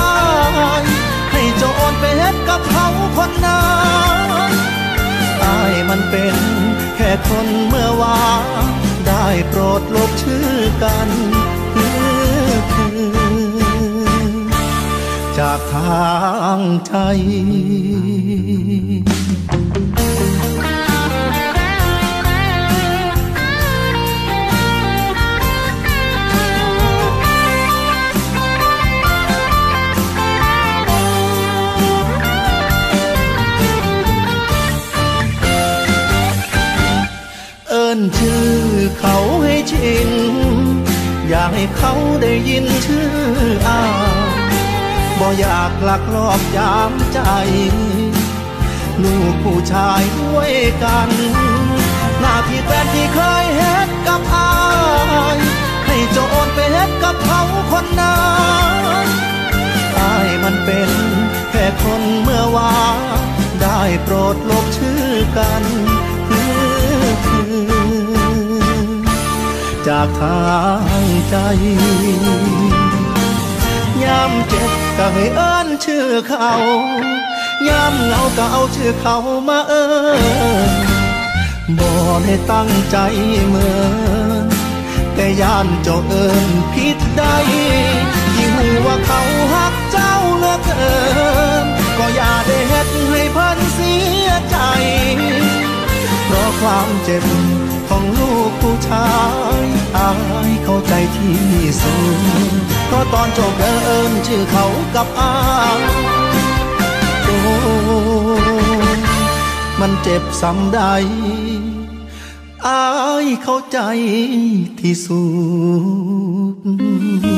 ยให้เจ้าโอนไปเฮ็ดกับเขาคนนั้นอายมันเป็นแค่คนเมื่อวานได้โปรดลบชื่อกัน จากทางใจเอินชื่อเขาให้ชิน อยากให้เขาได้ยินชื่ออา ยก็อยากหลักลอบยามใจ ลูกผู้ชายด้วยกัน หน้าที่แฟนที่เคยเฮ็ดกับอายให้โจรไปเฮ็ดกับเขาคนนั้นอายมันเป็นแค่คนเมื่อวานได้โปรดลบชื่อกันจากทางใจ ยามเจ็บก็ให้เอิ้นชื่อเขายามเหงาก็เอาชื่อเขามาเอิ้นบ่ได้ตั้งใจเหมือนแต่ยานเจ้าเอิ้นผิดใดที่หูว่าเขาหักเจ้าเหลือเกินก็อย่าได้เฮ็ดให้เพิ่นเสียใจ เพราะความเจ็บของลูกผู้ชาย อายเข้าใจที่สุดเพราะตอนจบเดินชื่อเขากับอายโอ้มันเจ็บซ้ำใดอายเข้าใจที่สุด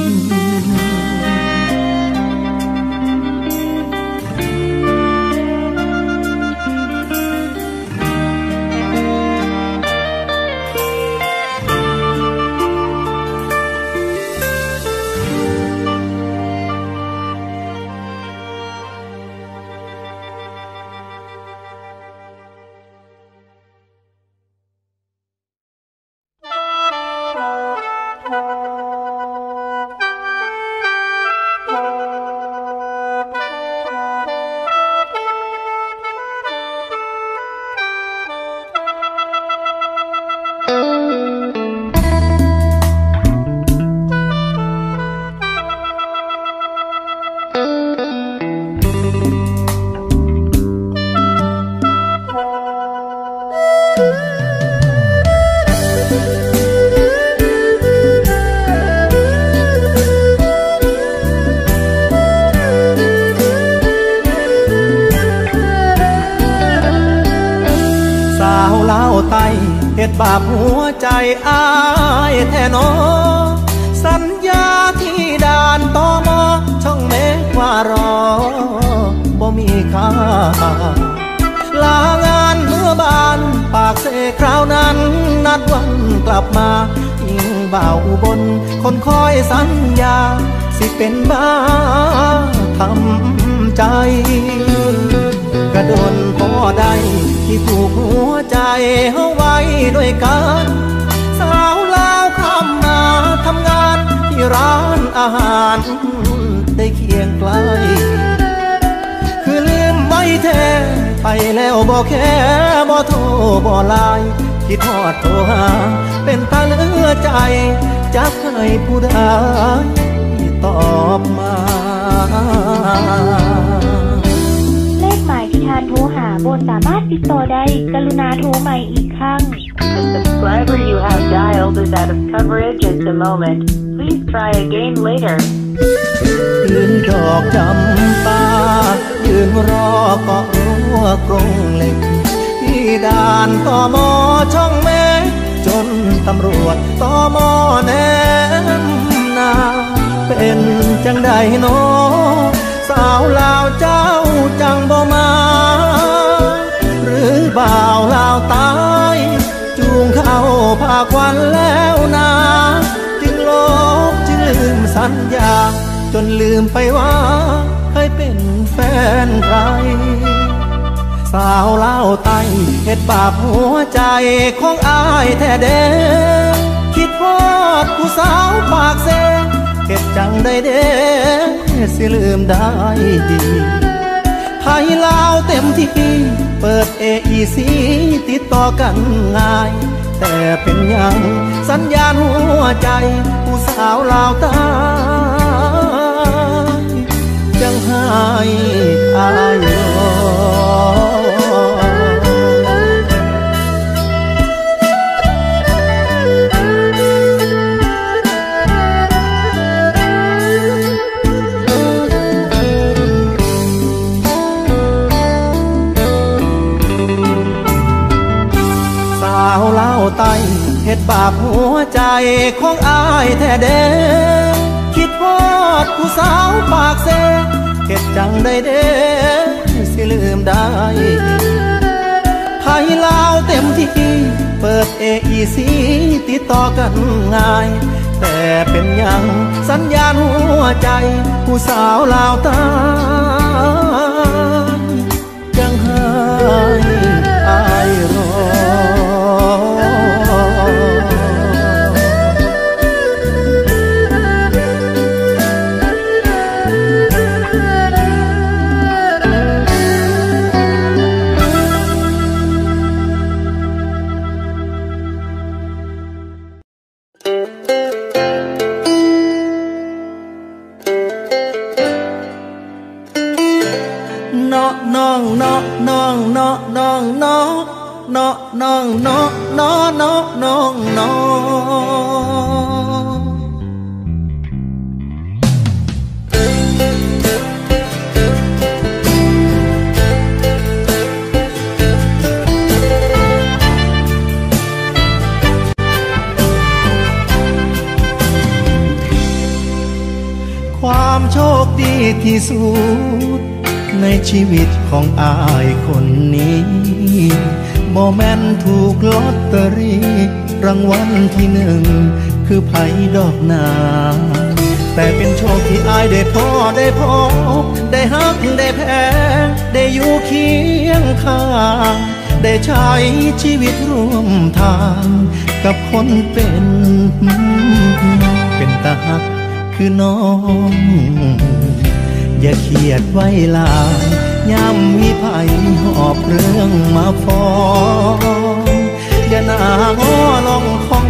เป็นบ้าทำใจ กระโดนพอได้ที่ถูกหัวใจเฮาไว้ด้วยกัน สาวลาวคำมาทำงานที่ร้านอาหารได้เคียงไกล คือลืมไม่แท้ไปแล้วบอกแค่บ่โทรบ่ไลน์คิดทอดโทรหาเป็นตาเลือใจจักให้ผู้ใด ตอบมาเลขหมายที่ทานโทรหาบนสามารถติดต่อได้ กรุณาโทรใหม่อีกครั้ง The subscriber you have dialed is out of coverage at the moment. Please try again later. ยืนดอกจำปายืนรอเกาะรั้วกรงเหล็กที่ด่านตอมอช่องเมฆจนตำรวจตอมอแนมนา เป็นจังใดโนสาวลาวเจ้าจังบ่มา หรือบ่าวลาวตาย จูงเข้าภาควันแล้วนาจึงลบจึงลืมสัญญา จนลืมไปว่าเคยเป็นแฟนใคร สาวเล่าวไตเห็ดบาปหัวใจของอายแท้เด้คิดพอดผู้สาวปากเซ เห็ดจังได้เด้สิลืมได้ดีไทยลาวเต็มที่ เปิดเออีซีติดต่อกันง่าย แต่เป็นยังสัญญาณหัวใจ ผู้สาวลาวตาจังให้อายรอ บาปหัวใจของอายแท้เด้คิดพอดผู้สาวปากเซจังได้เด้สิลืมได้ไทยลาวเต็มที่ เปิดเออีซีติดต่อกันง่าย แต่เป็นยังสัญญาณหัวใจ ผู้สาวลาวตายยังให้อายร รางวัลที่หนึ่ง คือไผ่ดอกนา แต่เป็นโชคที่อายได้พ่อได้พบได้ฮักได้แพงได้อยู่เคียงข้างได้ใช้ชีวิตร่วมทาง กับคนเป็น เป็นตาฮักคือน้อง อย่าเครียดไว้ลายย่ำมีภัยหอบเรื่องมาฟ้อง หนางอลองคอง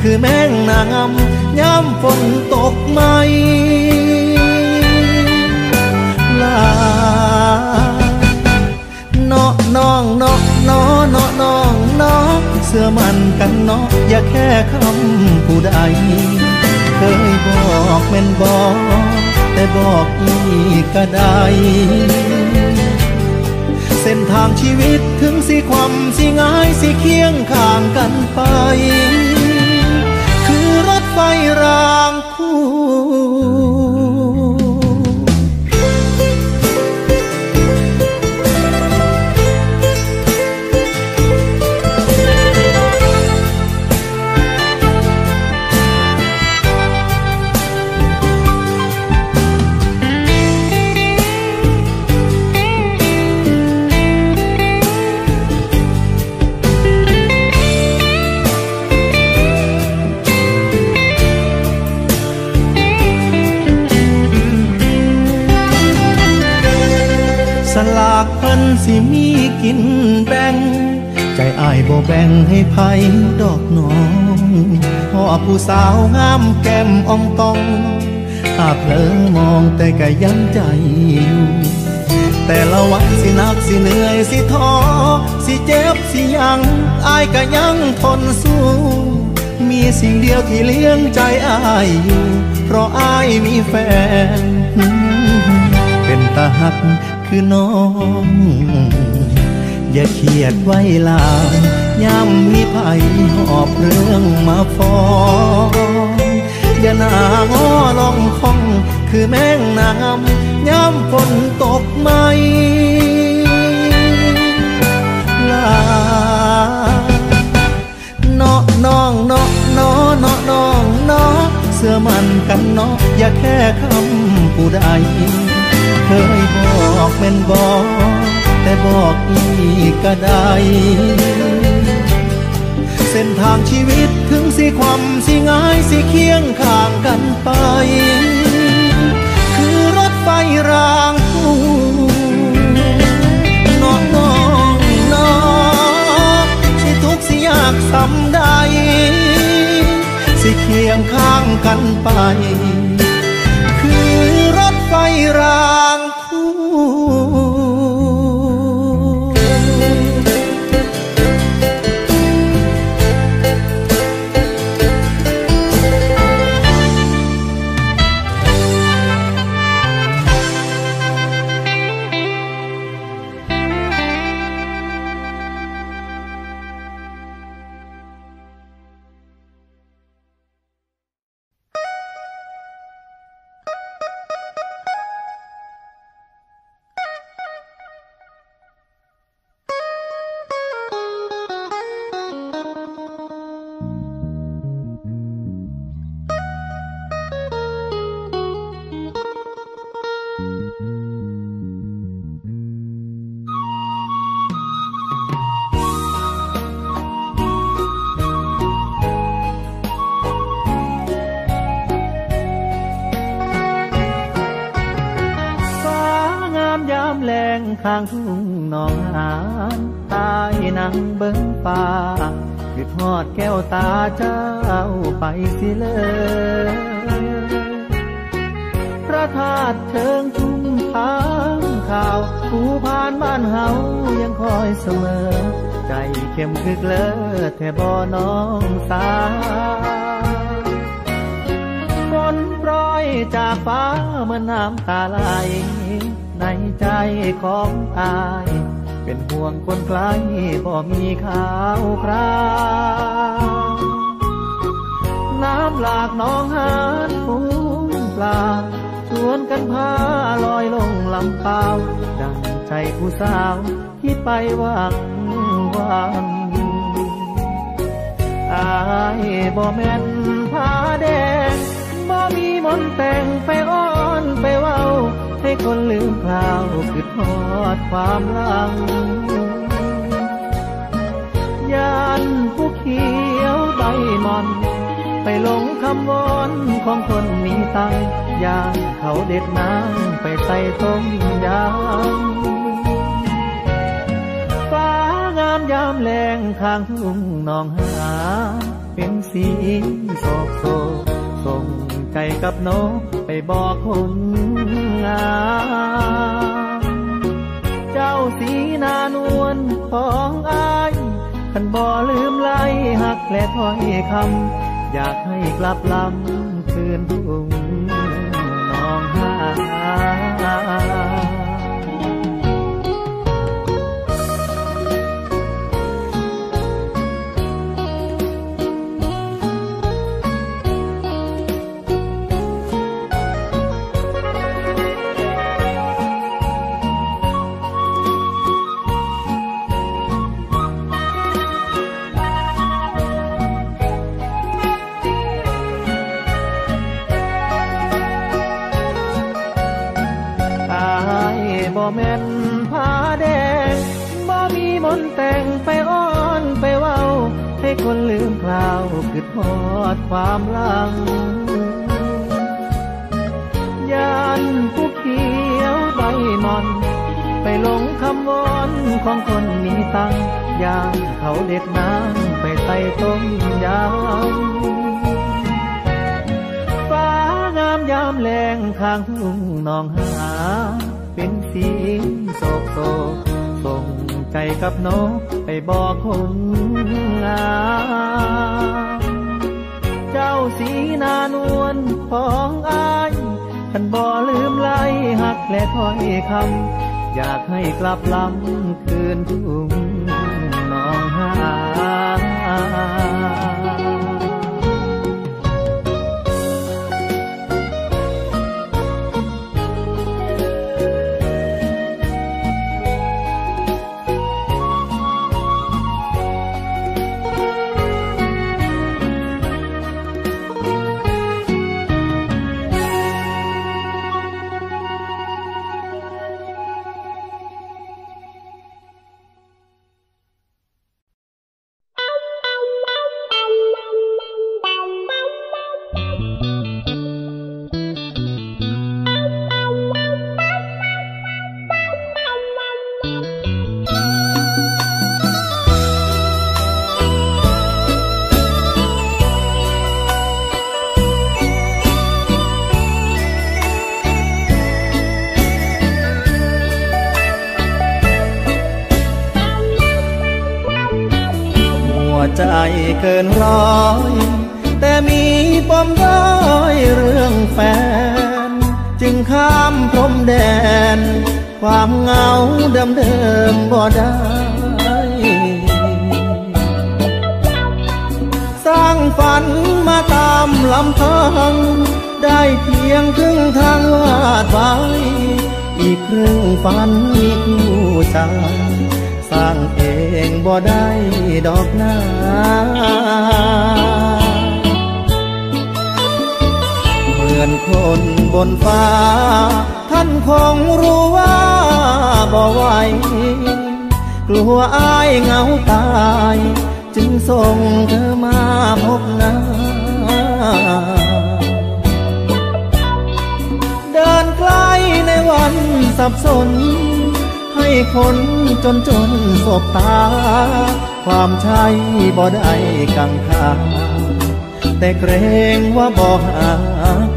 คือแมงนางย่ำฝนตกไหมลาเนาะน้องเนาะเนาะเนาะน้องเนาะเสื้อมันกันเนาะอย่าแค่คำผู้ใด เคยบอกแม่นบอกแต่บอกอีกก็ได้ เส้นทางชีวิตถึงสิความสิง่ายสิเคียงข้างกันไป คือรถไฟราง บ่แบ่งให้ไผดอกน้องพ่อผู้สาวงามแก้มอ่องตองอาเพลอมองแต่ก็ยังใจอยู่แต่ละวันสิหนักสิเหนื่อยสิท้อสิเจ็บสิยังอายก็ยังทนสู้มีสิ่งเดียวที่เลี้ยงใจอายอยู่เพราะอายมีแฟนเป็นตาหักคือน้องอย่าเครียดไว้ลา ยย่ำมีภัยหอบเรื่องมาฟ้องอย่าหนางอลองคองคือแมงน้ำย่ำฝนตกไหมลาเนาะน้องเนาะเนาะเนาะน้องเนาะเสื้อมันกันเนาะอย่าแค่คำผู้ใดเคยบอกเป็นบอกแต่บอกอีกก็ได้ ส้นทางชีวิตถึงสิความสิง่ายสิเคียงข้างกันไป คือรถไฟรางคู่เนาะน้องสิทุกสิยากสำใด สิเคียงข้างกันไป คือรถไฟราง งข้างทุ่งนองหา เป็นสีโศกโศส่งใจกับนกไปบอกคนงามเจ้าสีนานวลของอายขันบ่ลืมไล่หักและถ้อยคำ อยากให้กลับลำคืนทุ่ง นแต่งไปอ้อนไปเว้า ให้คนลืมคราวคือทอดความลังยานผู้เขียวใบมอน ไปหลงคำวอนของคนมีตังยานเขาเด็ดน้ำไปใส่ต้มยำฟ้างามยามแรงข้างทุ่งนองหา เป็นสีโศกโศก ส่งใจกับนกไปบอกคนงามเจ้าสีนานวลของอายขันบ่ลืมไล่หักและถ้อยคำ อยากให้กลับลำคืนทุ่งน้องหา ใจเกินร้อย แต่มีปมด้อยเรื่องแฟน จึงข้ามพรมแดน ความเหงาเดิมเดิมบ่ได้สร้างฝันมาตามลำพัง ได้เพียงครึ่งทางวาดไว้ อีกครึ่งฝันมีคู่ใจางเองบ่ได้ดอกหน้าเหมือนคนบนฟ้า ท่านคงรู้ว่าบ่ไหวกลัวอายเหงาตาย จึงส่งเธอมาพบหน้าเดินใกล้ในวันสับสน ให้คนจนจนสบตา ความใช่บ่ได้กังขาแต่เกรงว่าบ่หา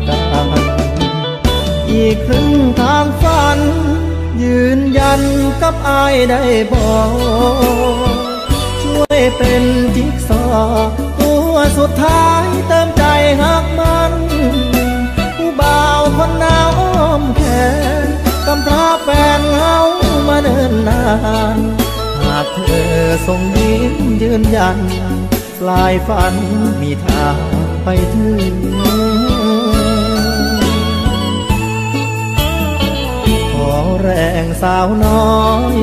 กันอีกครึ่งทางฝัน ยืนยันกับอายได้บอกช่วยเป็นจิ๊กซอว์ตัวสุดท้ายเติมใจหักมันผู้บ่าวคนหนาวอ้อมแขนกำพร้าแฟนเฮา มาเนินนาน หากเธอทรงยิ้มยืนยัน ปลายฝันมีทางไปถึงขอแรงสาวน้อย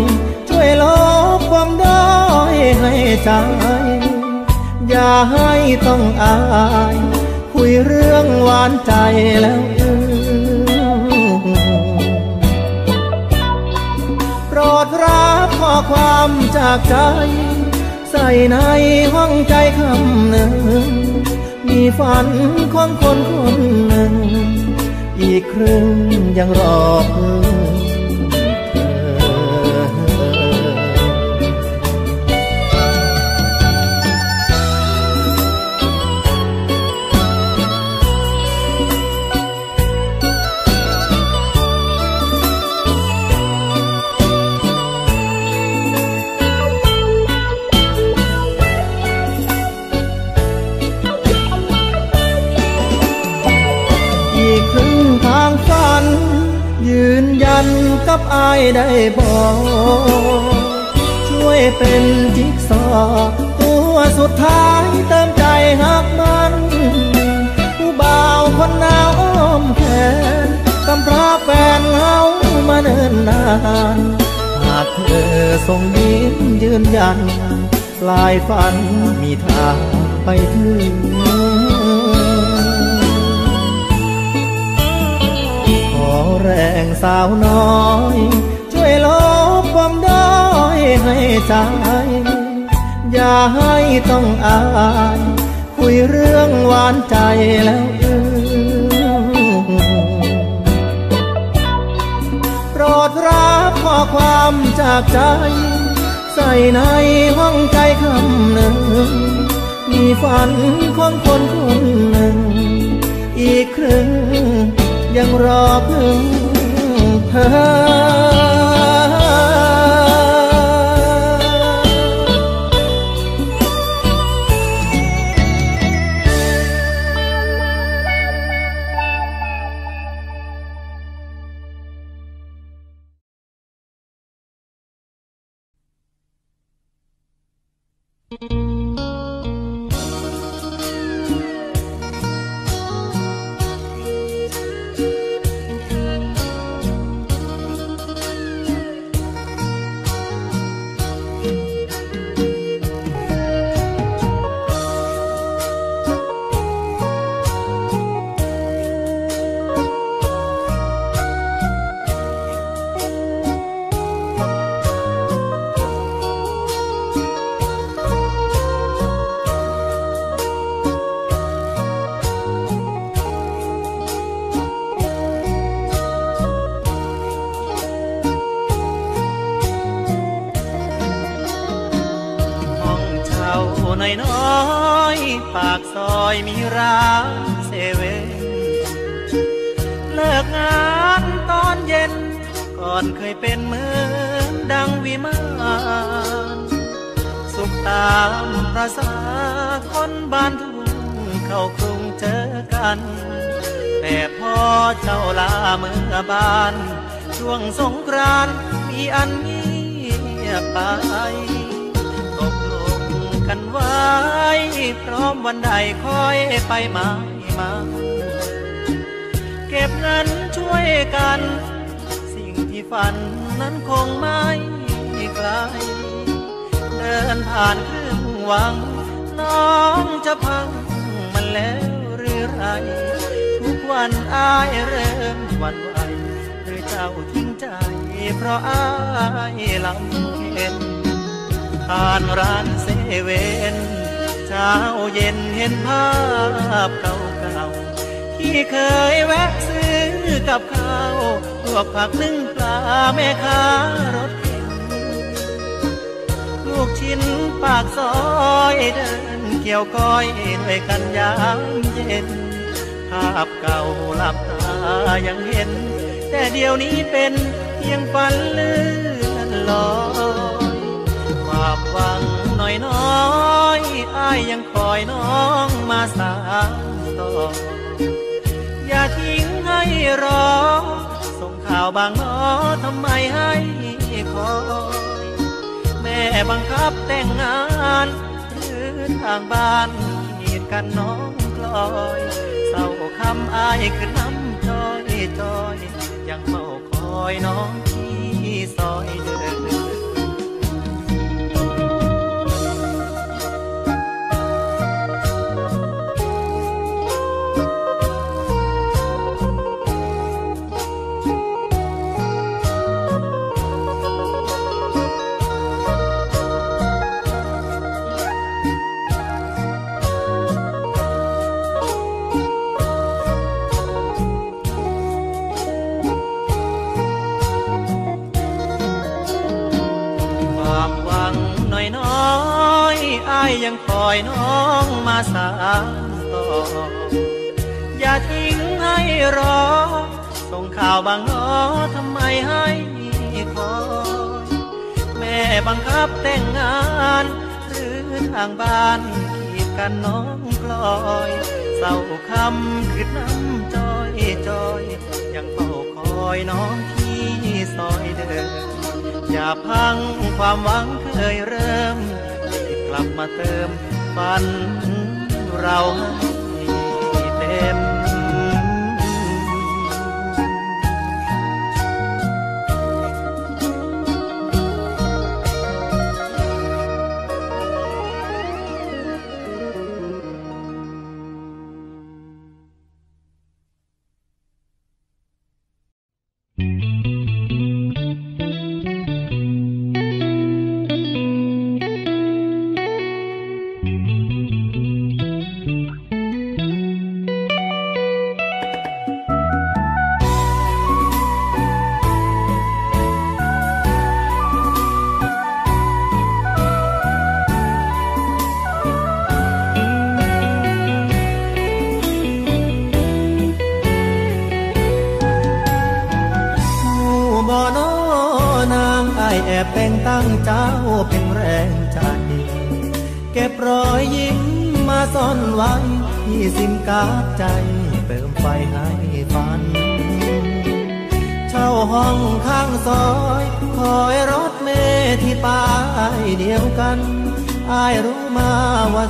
ช่วยลบความด้อยให้ใจ อย่าให้ต้องอาย คุยเรื่องหวานใจแล้ว ความจากใจ ใส่ในห้องใจคำหนึ่ง มีฝันของคนคนหนึ่ง อีกครึ่งยังรอเพื่อ กับอายได้บอกช่วยเป็นจิ๊กซอว์ตัวสุดท้ายเติมใจหักมันผู้บ่าวคนหนาวอ้อมแขนกำพร้าแฟนเฮามาเนิ่นนานหากเธอทรงยิ้มยืนยัน ปลายฝันมีทางไปถึง แรงสาวน้อย ช่วยลบความด้อยให้ใจอย่าให้ต้องอาย คุยเรื่องหวานใจแล้วอือโปรดรับข้อความจากใจ ใส่ในห้องใจคำหนึ่ง มีฝันของคนคนหนึ่ง อีกครึ่ง ยังรอเพิ่งเธอ นั้นคงไม่ไกล เดินผ่านครึ่งวัง น้องจะพังมันแล้วหรือไร ทุกวันอายเริ่มวันไหวหรือเจ้าทิ้งใจ เพราะอายลำเค็นผ่านร้านเซเว่นเช้าเย็นเห็นภาพเก่าๆที่เคยแวะซื้อ กับข้าวพวกผักนึ่งปลาแม่ค้ารถเข็นกชิ้นปากซอยเดินเกี่ยวก้อยด้วยกันยามเย็น ภาพเก่าหลับตายังเห็น แต่เดี๋ยวนี้เป็นเพียงฝันเลื่อนลอยความหวังน้อยน้อยอ้ายยังคอยน้องมาสานต่อ ทิ้งให้รอ ส่งข่าวบางน้อทำไมให้คอย แม่บังคับแต่งงานหรือทางบ้านขีดกันน้องกลอยเศร้าคำอายคือน้ำจอยจอย ยังเฝ้าคอยน้องที่ซอยเดิน ยยังคอยน้องมาสานต่อ อย่าทิ้งให้รอ ส่งข่าวบางน้อทำไมให้คอยแม่บังคับแต่งงาน หรือทางบ้านขีดกันน้องกลอยเศร้าคำคือน้ำจอยจอยยังเฝ้าคอยน้องที่ซอยเดิมอย่าพังความหวังเคยเริ่ม ลับมาเติมฝันเราให้เต็ม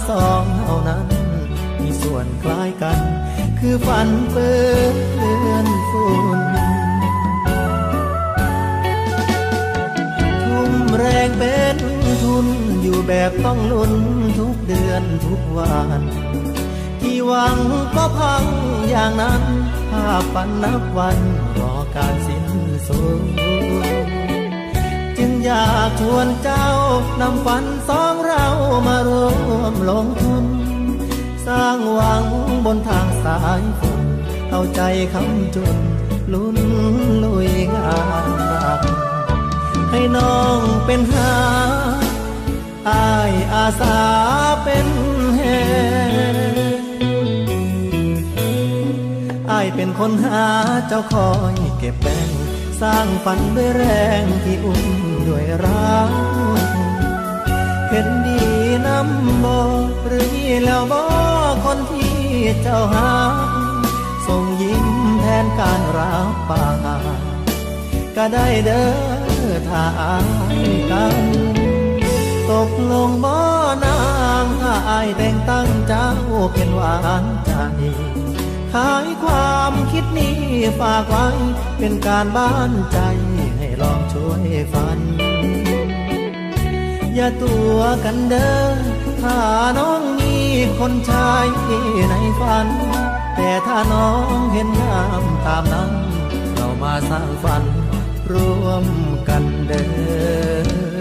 สองเท่านั้น มีส่วนคล้ายกัน คือฝันเปื้อนฝุ่นทุ่มแรงเป็นทุนอยู่แบบต้องลุ้นทุกเดือนทุกวันที่หวังก็พังอย่างนั้นภาพฝันนับวันรอการสิ้นสุด อยากชวนเจ้านำฝันสองเรามารวมลงทุน สร้างหวังบนทางสายฝนเอาใจคำจุนลุ้นลุยงานให้น้องเป็นหาอายอาสาเป็นแหอายเป็นคนหาเจ้าคอย สร้างฝันด้วยแรงที่อุ้มด้วยรักเห็นดีน้ำบอหรือมีแล้วบอคนที่เจ้าหาส่งยิ้มแทนการรับปากก็ได้เด้อถ้าอายกันตกลงบ่นางถ้าอายแต่งตั้งเจ้าเป็นหวานใจขายความ นี้ฝากไว้ เป็นการบ้านใจให้ลองช่วยฝัน อย่าตัวกันเด้อถ้าน้องมีคนชายในฝัน แต่ถ้าน้องเห็นงามตามนั้น เรามาสร้างฝัน ร่วมกันเด้อ